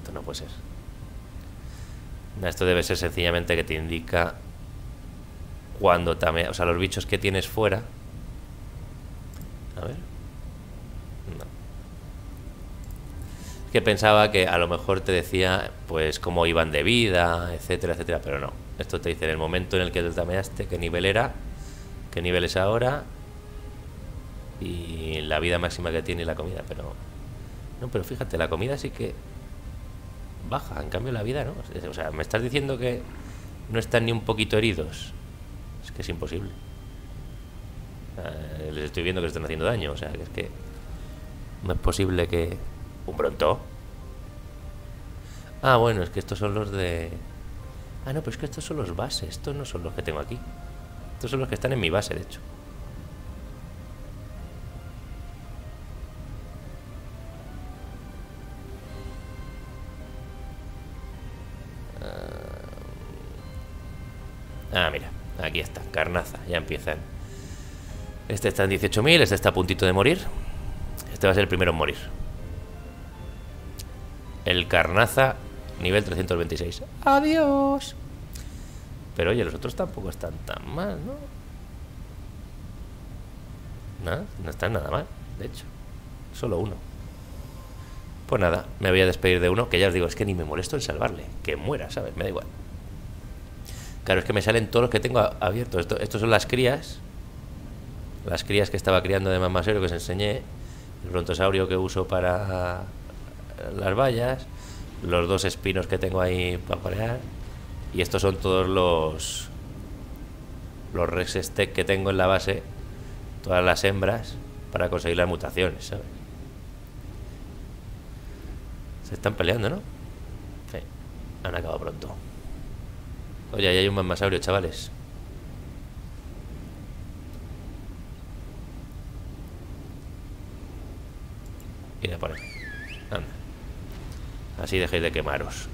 Esto no puede ser. Esto debe ser sencillamente que te indica cuando también, o sea, los bichos que tienes fuera. A ver. Que pensaba que a lo mejor te decía pues cómo iban de vida, etcétera, etcétera, pero no. Esto te dice en el momento en el que te tameaste, qué nivel era, qué nivel es ahora y la vida máxima que tiene la comida, pero no, pero fíjate, la comida sí que baja, en cambio la vida no. O sea, me estás diciendo que no están ni un poquito heridos. Es que es imposible. les estoy viendo que están haciendo daño, o sea, que es que no es posible que ¿Un pronto? Ah, bueno, es que estos son los de... Ah, no, pero es que estos son los bases. Estos no son los que tengo aquí. Estos son los que están en mi base, de hecho. Ah, mira, aquí está, carnaza, ya empiezan. Este está en 18.000, este está a puntito de morir. Este va a ser el primero en morir. El Carnaza, nivel 326. Adiós. Pero oye, los otros tampoco están tan mal, ¿no? No, no están nada mal, de hecho. Solo uno. Pues nada, me voy a despedir de uno, que ya os digo, es que ni me molesto en salvarle. Que muera, ¿sabes? Me da igual. Claro, es que me salen todos los que tengo abiertos. Esto, estos son las crías. Las crías que estaba criando de mamasero que os enseñé. El brontosaurio que uso para las vallas, los dos espinos que tengo ahí para parear, y estos son todos los los Rex que tengo en la base, todas las hembras, para conseguir las mutaciones. Se están peleando, ¿no? Sí, han acabado pronto. Oye, ahí hay un mamasaurio, chavales. De por ahí. Anda. Así dejéis de quemaros.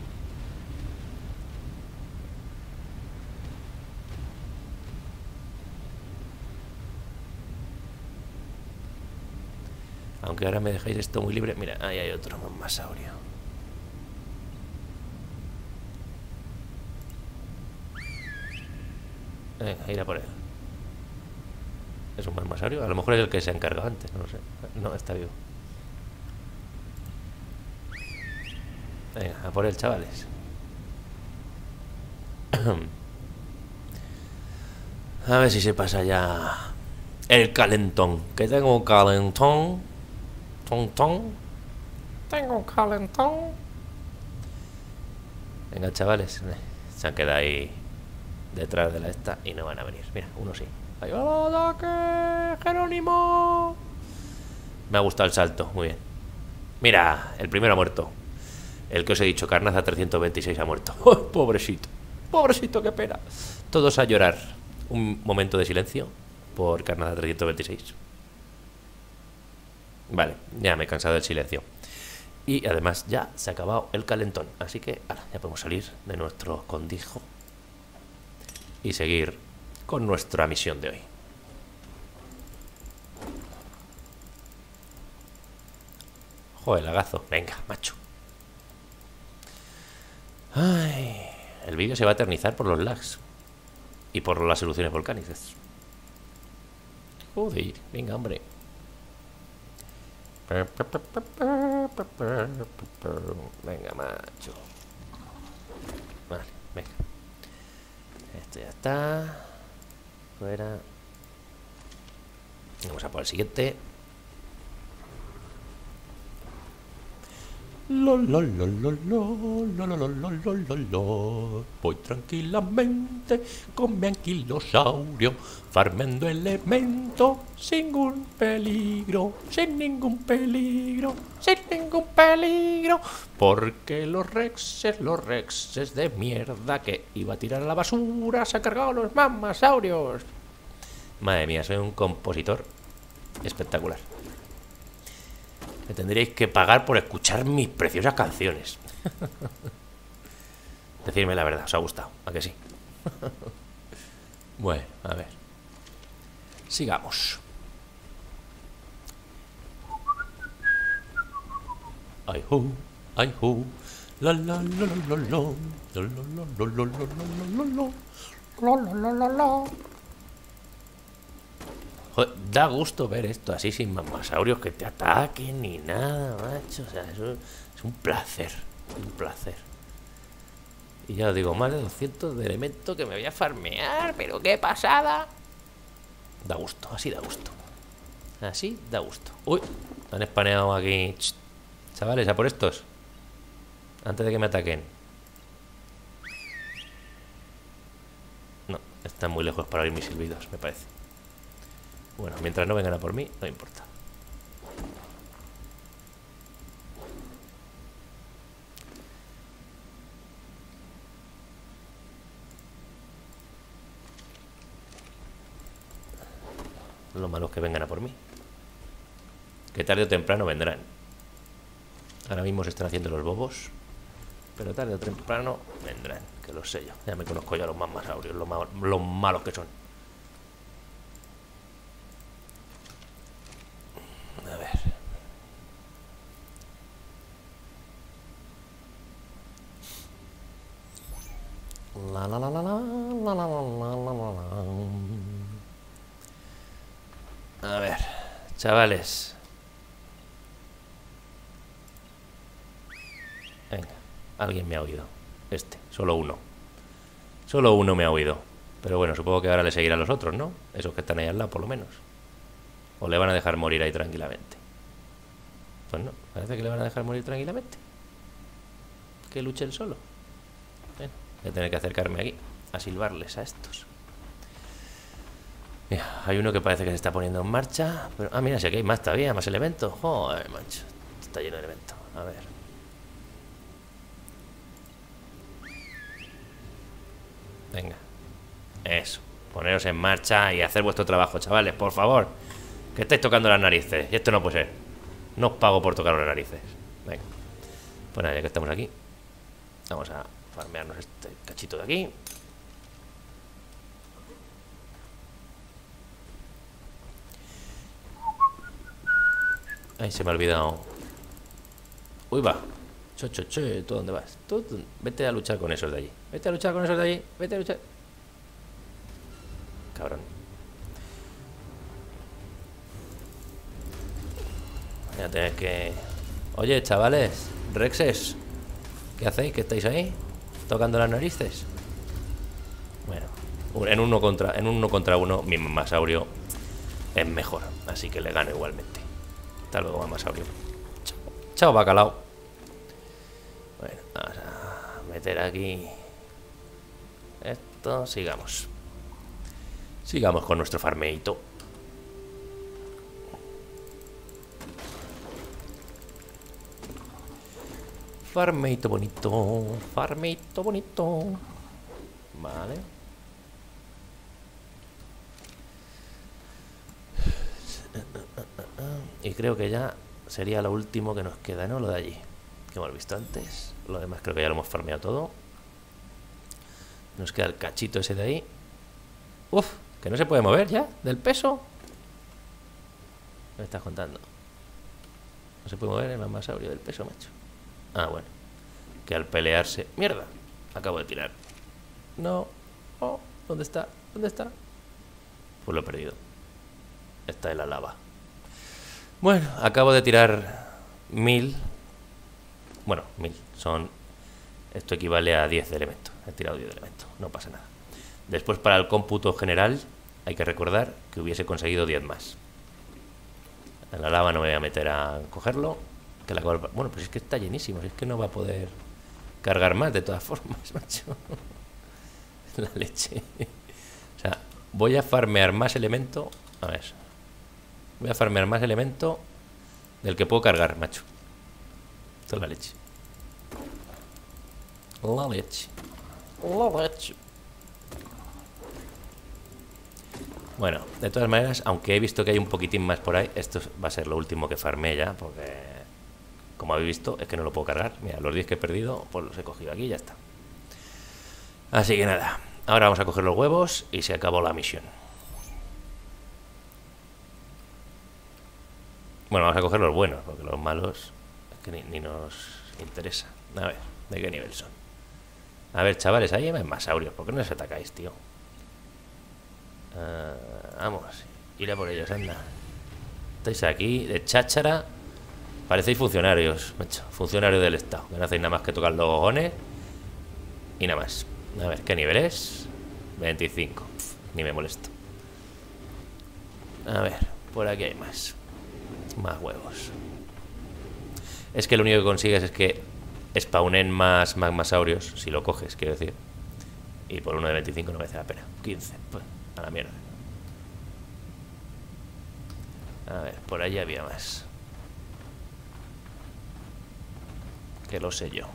Aunque ahora me dejáis esto muy libre. Mira, ahí hay otro masaurio. Venga, ir a por él. ¿Es un masaurio? A lo mejor es el que se ha encargado antes, no lo sé. No, está vivo. Venga, a por él, chavales. A ver si se pasa ya el calentón. Que tengo un calentón. Ton, ton. Tengo un calentón. Venga, chavales. Se han quedado ahí detrás de la esta y no van a venir. Mira, uno sí. Ahí va que Jerónimo. Me ha gustado el salto, muy bien. Mira, el primero ha muerto. El que os he dicho, Carnaza 326 ha muerto. (laughs) pobrecito, pobrecito, qué pena. Todos a llorar. Un momento de silencio por Carnaza 326. Vale, ya me he cansado del silencio. Y además ya se ha acabado el calentón. Así que ahora ya podemos salir de nuestro condijo y seguir con nuestra misión de hoy. Joder, lagazo. Venga, macho. Ay, el vídeo se va a eternizar por los lags y por las soluciones volcánicas. Joder, venga, hombre. Venga, macho. Vale, venga. Esto ya está. Fuera. Vamos a por el siguiente. Voy tranquilamente con mi anquilosaurio, farmando elementos sin ningún peligro, sin ningún peligro, sin ningún peligro. Porque los rexes, los rexes de mierda que iba a tirar a la basura se ha cargado los mamasaurios. Madre mía, soy un compositor espectacular. Me tendréis que pagar por escuchar mis preciosas canciones. Decirme la verdad, ¿os ha gustado? ¿A que sí? bueno, a ver. Sigamos. Ay ho, ay ho, la la la la la la, la la la la la la la la la la la da gusto ver esto así sin mamasaurios que te ataquen ni nada, macho. O sea, eso es un placer, un placer. Y ya os digo, más de 200 de elementos que me voy a farmear, pero qué pasada. Da gusto, así da gusto. Así da gusto. Uy, han espaneado aquí. Chavales, a por estos. Antes de que me ataquen. No, están muy lejos para oír mis silbidos, me parece. Bueno, mientras no vengan a por mí, no importa. Lo malo es que vengan a por mí. Que tarde o temprano vendrán. Ahora mismo se están haciendo los bobos. Pero tarde o temprano vendrán. Que lo sé yo. Ya me conozco yo a los mamasaurios, los malos que son. A ver, chavales. Venga, alguien me ha oído. Este, solo uno. Solo uno me ha oído. Pero bueno, supongo que ahora le seguirá a los otros, ¿no? Esos que están ahí al lado, por lo menos. O le van a dejar morir ahí tranquilamente. Pues no, parece que le van a dejar morir tranquilamente. Que luche él solo. Voy a tener que acercarme aquí a silbarles a estos. Mira, hay uno que parece que se está poniendo en marcha. Pero, ah, mira, si aquí hay más todavía, más elementos. Joder, macho. Está lleno de elementos. A ver. Venga. Eso. Poneros en marcha y hacer vuestro trabajo, chavales, por favor. Que estáis tocando las narices. Y esto no puede ser. No os pago por tocar las narices. Venga. Pues nada, ya que estamos aquí. Vamos a farmearnos este cachito de aquí. Ay, se me ha olvidado. Uy, va. Cho, cho, cho, ¿tú dónde vas? Vete a luchar con esos de allí. Vete a luchar con esos de allí. Vete a luchar. cabrón. Voy que... Oye, chavales, Rexes, ¿qué hacéis? ¿Qué estáis ahí? ¿Tocando las narices? Bueno, en uno contra, en uno contra uno, mi mamasaurio es mejor. Así que le gano igualmente. Hasta luego, mamasaurio. Chao, chao bacalao. Bueno, vamos a meter aquí esto. Sigamos. Sigamos con nuestro farmeito. Farmeito bonito, farmeito bonito. Vale. Y creo que ya sería lo último que nos queda, ¿no? Lo de allí, que hemos visto antes. Lo demás creo que ya lo hemos farmeado todo. Nos queda el cachito ese de ahí. Uf, que no se puede mover ya, del peso. ¿Qué me estás contando? No se puede mover el mamasaurio del peso, macho. Ah, bueno. Que al pelearse... ¡Mierda! Acabo de tirar. No. Oh, ¿dónde está? ¿Dónde está? Pues lo he perdido. Está en la lava. Bueno, acabo de tirar mil. Bueno, mil. Son. Esto equivale a 10 de elementos. He tirado 10 de elementos. No pasa nada. Después, para el cómputo general, hay que recordar que hubiese conseguido 10 más. En la lava no me voy a meter a cogerlo. Bueno, pues es que está llenísimo. Es que no va a poder cargar más de todas (laughs) formas, macho. la leche. o sea, voy a farmear más elemento. A ver. Voy a farmear más elemento del que puedo cargar, macho. Es la leche. La leche. La leche. Bueno, de todas maneras, aunque he visto que hay un poquitín más por ahí, esto va a ser lo último que farme ya, porque como habéis visto, es que no lo puedo cargar. Mira, los 10 que he perdido, pues los he cogido aquí y ya está. Así que nada, ahora vamos a coger los huevos y se acabó la misión. Bueno, vamos a coger los buenos, porque los malos es que ni, nos interesa. A ver, ¿de qué nivel son? A ver, chavales, ahí hay más saurios. ¿Por qué no les atacáis, tío? Ah, vamos, ir a por ellos, anda. Estáis aquí, de cháchara. Parecéis funcionarios, macho. Funcionarios del Estado. Que no hacéis nada más que tocar los cojones. Y nada más. A ver, ¿qué nivel es? 25. ni me molesto. A ver, por aquí hay más. Más huevos. Es que lo único que consigues es que spawnen más magmasaurios, si lo coges, quiero decir. Y por uno de 25 no merece la pena. 15, pues, a la mierda. A ver, por allí había más. Que lo sé yo.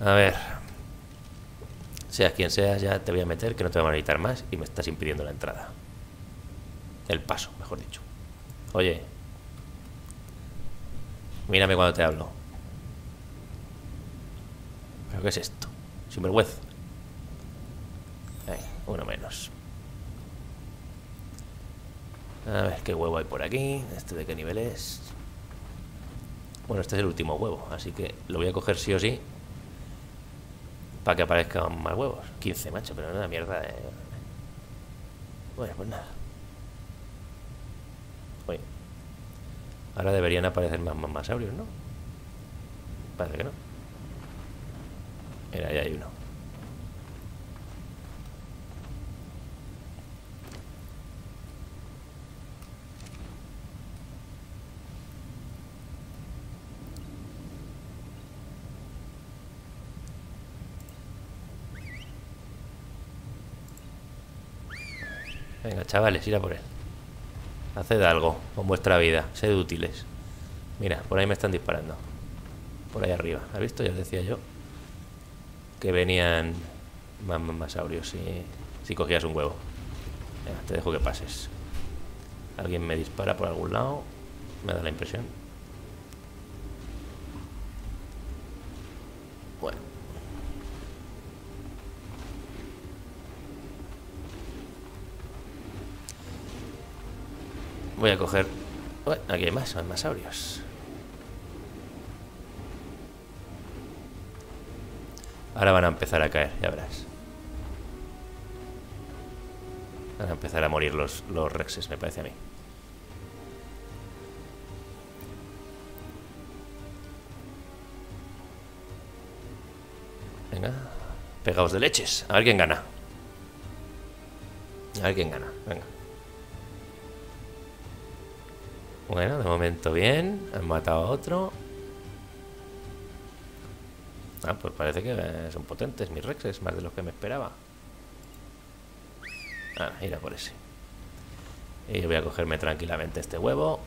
A ver. Seas quien seas, ya te voy a meter, que no te van a necesitar más y me estás impidiendo la entrada. El paso, mejor dicho. Oye. Mírame cuando te hablo. ¿Pero qué es esto? Sinvergüenza. Ay, uno menos. A ver qué huevo hay por aquí. ¿Este de qué nivel es? Bueno, este es el último huevo, así que lo voy a coger sí o sí. Para que aparezcan más huevos. 15, macho, pero no una mierda. De... Bueno, pues nada. Ahora deberían aparecer más mamasaurios, ¿no? Parece que no. Mira, ahí hay uno. Venga, chavales, ir a por él. Haced algo con vuestra vida, sed útiles. Mira, por ahí me están disparando. Por ahí arriba. ¿Has visto? Ya os decía yo. Que venían más si, si cogías un huevo. te dejo que pases. Alguien me dispara por algún lado. Me da la impresión. Voy a coger... aquí hay más, son más saurios. Ahora van a empezar a caer, ya verás. Van a empezar a morir los, los rexes, me parece a mí. Venga, pegados de leches. A ver quién gana. A ver quién gana. Venga. Bueno, de momento bien. Han matado a otro. Ah, pues parece que son potentes mis rexes, más de los que me esperaba. Ah, ir por ese. Y voy a cogerme tranquilamente este huevo.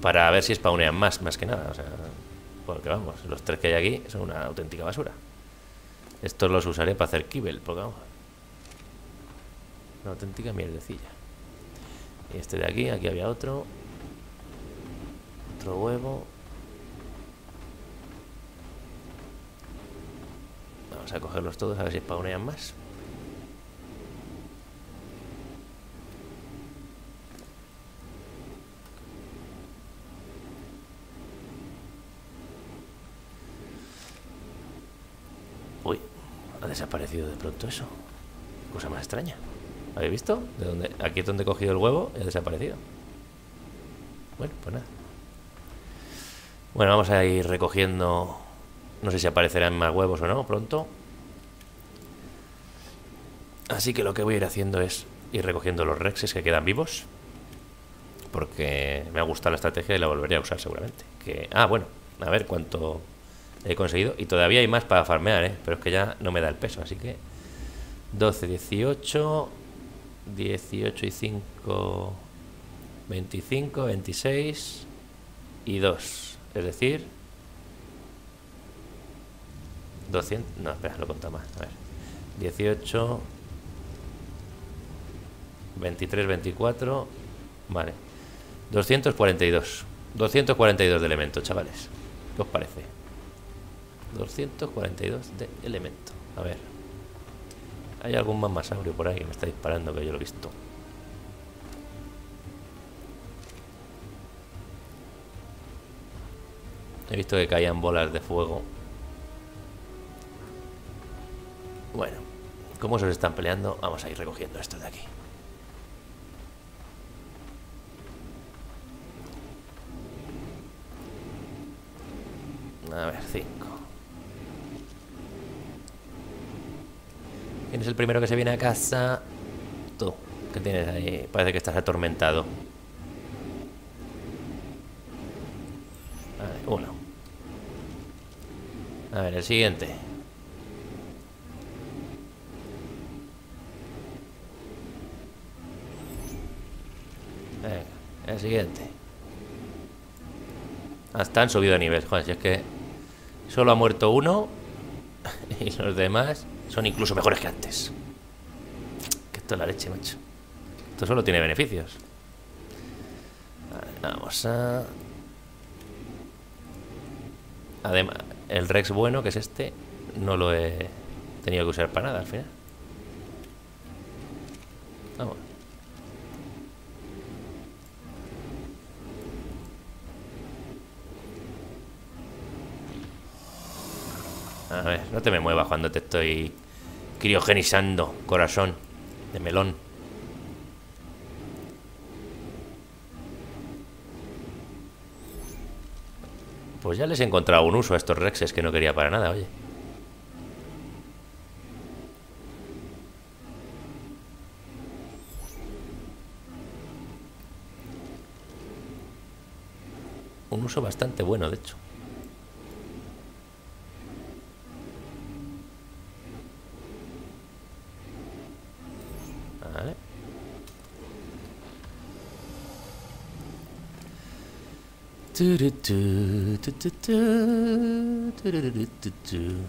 Para ver si spawnean más, más que nada. O sea, porque vamos, los tres que hay aquí son una auténtica basura. Estos los usaré para hacer kibble, porque vamos. Una auténtica mierdecilla. Este de aquí, aquí había otro. Otro huevo. Vamos a cogerlos todos a ver si spawnean más. Uy, ha desaparecido de pronto eso. Cosa más extraña. ¿Habéis visto? ¿De dónde? Aquí es donde he cogido el huevo y ha desaparecido. Bueno, pues nada. Bueno, vamos a ir recogiendo... No sé si aparecerán más huevos o no pronto. Así que lo que voy a ir haciendo es ir recogiendo los rexes que quedan vivos. Porque me ha gustado la estrategia y la volveré a usar seguramente. Que, ah, bueno, a ver cuánto he conseguido. Y todavía hay más para farmear, ¿eh? Pero es que ya no me da el peso, así que... 12, 18... 18 y 5... 25, 26 y 2. Es decir... 200... No, espera, lo conta más. A ver. 18... 23, 24... Vale. 242. 242 de elementos, chavales. ¿Qué os parece? 242 de elemento. A ver. Hay algún mamasaurio por ahí que me está disparando que yo lo he visto. He visto que caían bolas de fuego. Bueno, como se están peleando, vamos a ir recogiendo esto de aquí. A ver, 5. ¿Quién es el primero que se viene a casa? Tú, ¿qué tienes ahí? Parece que estás atormentado. Vale, uno. A ver, el siguiente. Venga, el siguiente. Hasta han subido de nivel. Joder, si es que solo ha muerto uno (laughs) y los demás son incluso mejores que antes. Que esto es la leche, macho. Esto solo tiene beneficios. vamos a... Además, el Rex bueno, que es este, no lo he tenido que usar para nada al final. Vamos. A ver, no te me muevas cuando te estoy criogenizando, corazón de melón. Pues ya les he encontrado un uso a estos rexes que no quería para nada, oye. Un uso bastante bueno, de hecho.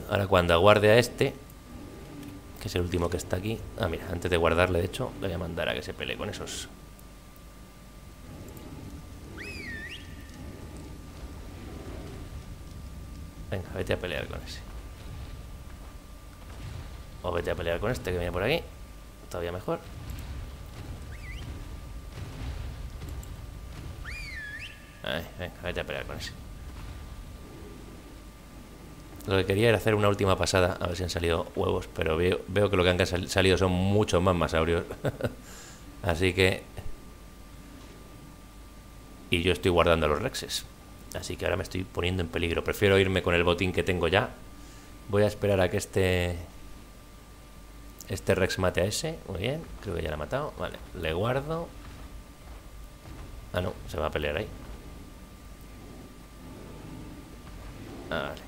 Ahora cuando aguarde a este, que es el último que está aquí. Ah, mira, antes de guardarle, de hecho, le voy a mandar a que se pelee con esos. Venga, vete a pelear con ese. O vete a pelear con este que viene por aquí. Todavía mejor. Venga, vete a pelear con ese. Lo que quería era hacer una última pasada, a ver si han salido huevos, pero veo, veo que lo que han salido son muchos más masaurios. (laughs) Así que... Y yo estoy guardando los rexes. Así que ahora me estoy poniendo en peligro. Prefiero irme con el botín que tengo ya. Voy a esperar a que este... Este rex mate a ese. Muy bien, creo que ya lo ha matado. Vale, le guardo. Ah, no, se va a pelear ahí. Ah, vale.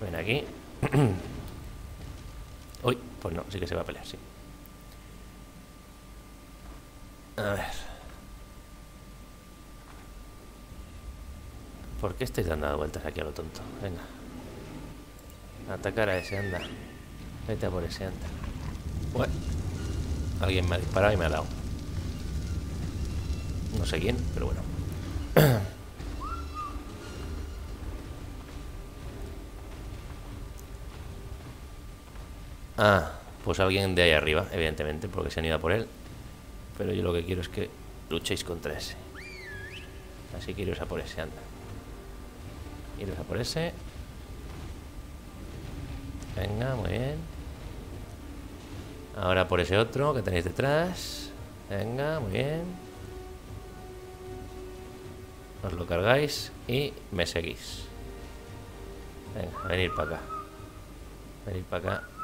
Ven aquí. (clears throat) Uy, pues no, sí que se va a pelear, sí. A ver. ¿Por qué estáis dando vueltas aquí a lo tonto? Venga. Atacar a ese, anda. Vete a por ese, anda. Bueno. Alguien me ha disparado y me ha dado. No sé quién, pero bueno. (clears throat) ah, pues alguien de ahí arriba, evidentemente, porque se han ido a por él. Pero yo lo que quiero es que luchéis contra ese. Así que iros a por ese, anda. Iros a por ese. Venga, muy bien. Ahora por ese otro que tenéis detrás. Venga, muy bien. Os lo cargáis y me seguís. Venga, venir para acá. Venir para acá.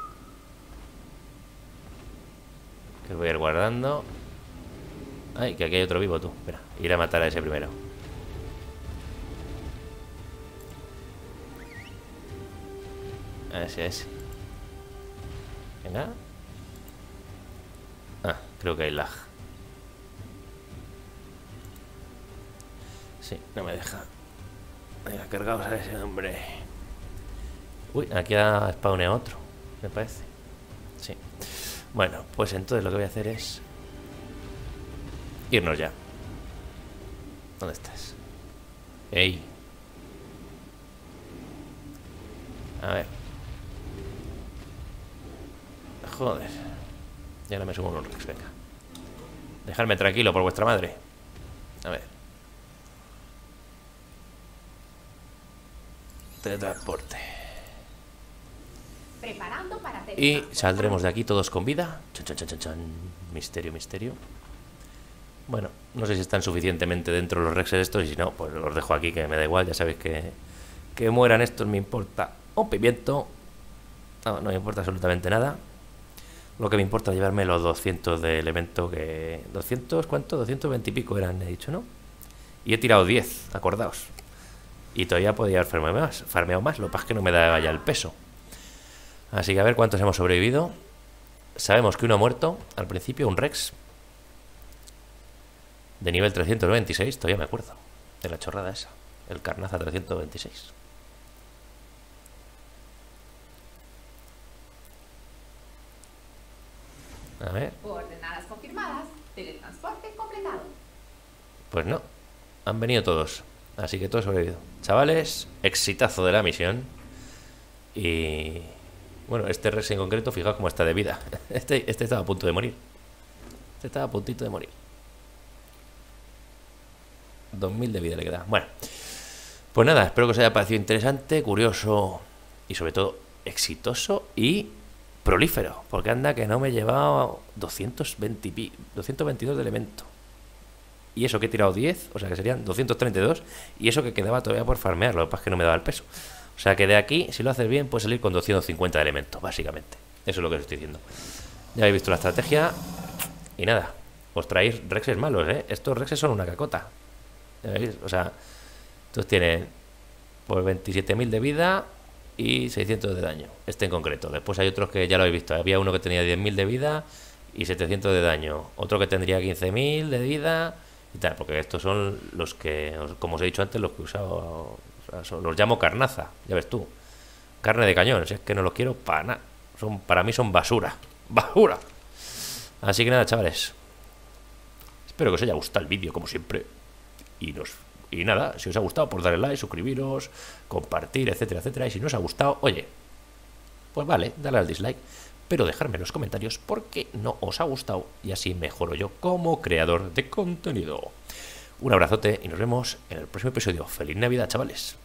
Que voy a ir guardando. Ay, que aquí hay otro vivo tú. Espera, ir a matar a ese primero. A ese, a ese. Venga. Ah, creo que hay lag. Sí, no me deja. Venga, cargaos a ese hombre. Uy, aquí ha spawneado otro, me parece. Bueno, pues entonces lo que voy a hacer es irnos ya. ¿Dónde estás? ¡Ey! A ver. Joder. Ya no me subo un Rex, venga. Dejadme tranquilo por vuestra madre. A ver. Teletransporte. Preparando para y saldremos de aquí todos con vida. Chan, chan, chan, misterio, misterio. Bueno, no sé si están suficientemente dentro los rexes estos y si no, pues los dejo aquí que me da igual. Ya sabéis que, que mueran estos me importa un pimiento. No, no me importa absolutamente nada. Lo que me importa es llevarme los 200 de elemento que... ¿200 cuánto? 220 y pico eran, he dicho, ¿no? Y he tirado 10, acordaos. Y todavía podía haber farmeado más, farmeado más, lo que pasa es que no me da ya el peso. Así que a ver cuántos hemos sobrevivido. Sabemos que uno ha muerto al principio, un Rex. De nivel 396, todavía me acuerdo. De la chorrada esa. El Carnaza 326. A ver. Coordenadas confirmadas. Teletransporte completado. Pues no. Han venido todos. Así que todos sobrevivido. Chavales, exitazo de la misión. Y bueno, este res en concreto, fijaos cómo está de vida. (laughs) Este, este estaba a punto de morir. Este estaba a puntito de morir. 2000 de vida le queda. Bueno, pues nada, espero que os haya parecido interesante, curioso y sobre todo exitoso y prolífero. Porque anda que no me he llevado 220 222 de elemento. Y eso que he tirado 10, o sea que serían 232. Y eso que quedaba todavía por farmear, lo que pasa es que no me daba el peso. O sea que de aquí, si lo haces bien, puedes salir con 250 elementos, básicamente. Eso es lo que os estoy diciendo. Ya habéis visto la estrategia. Y nada, os traéis rexes malos, ¿eh? Estos rexes son una cacota. O sea, estos tienen por 27.000 de vida y 600 de daño. Este en concreto. Después hay otros que ya lo habéis visto. Había uno que tenía 10.000 de vida y 700 de daño. Otro que tendría 15.000 de vida y tal. Porque estos son los que, como os he dicho antes, los que he usado los llamo carnaza, ya ves tú. Carne de cañón, si es que no los quiero para nada. Son, para mí son basura. (laughs) ¡Basura! Así que nada, chavales. Espero que os haya gustado el vídeo, como siempre. Y nos y nada, si os ha gustado, por darle like, suscribiros, compartir, etcétera, etcétera. Y si no os ha gustado, oye, pues vale, dale al dislike. Pero dejadme en los comentarios por qué no os ha gustado y así mejoro yo como creador de contenido. Un abrazote y nos vemos en el próximo episodio. ¡Feliz Navidad, chavales!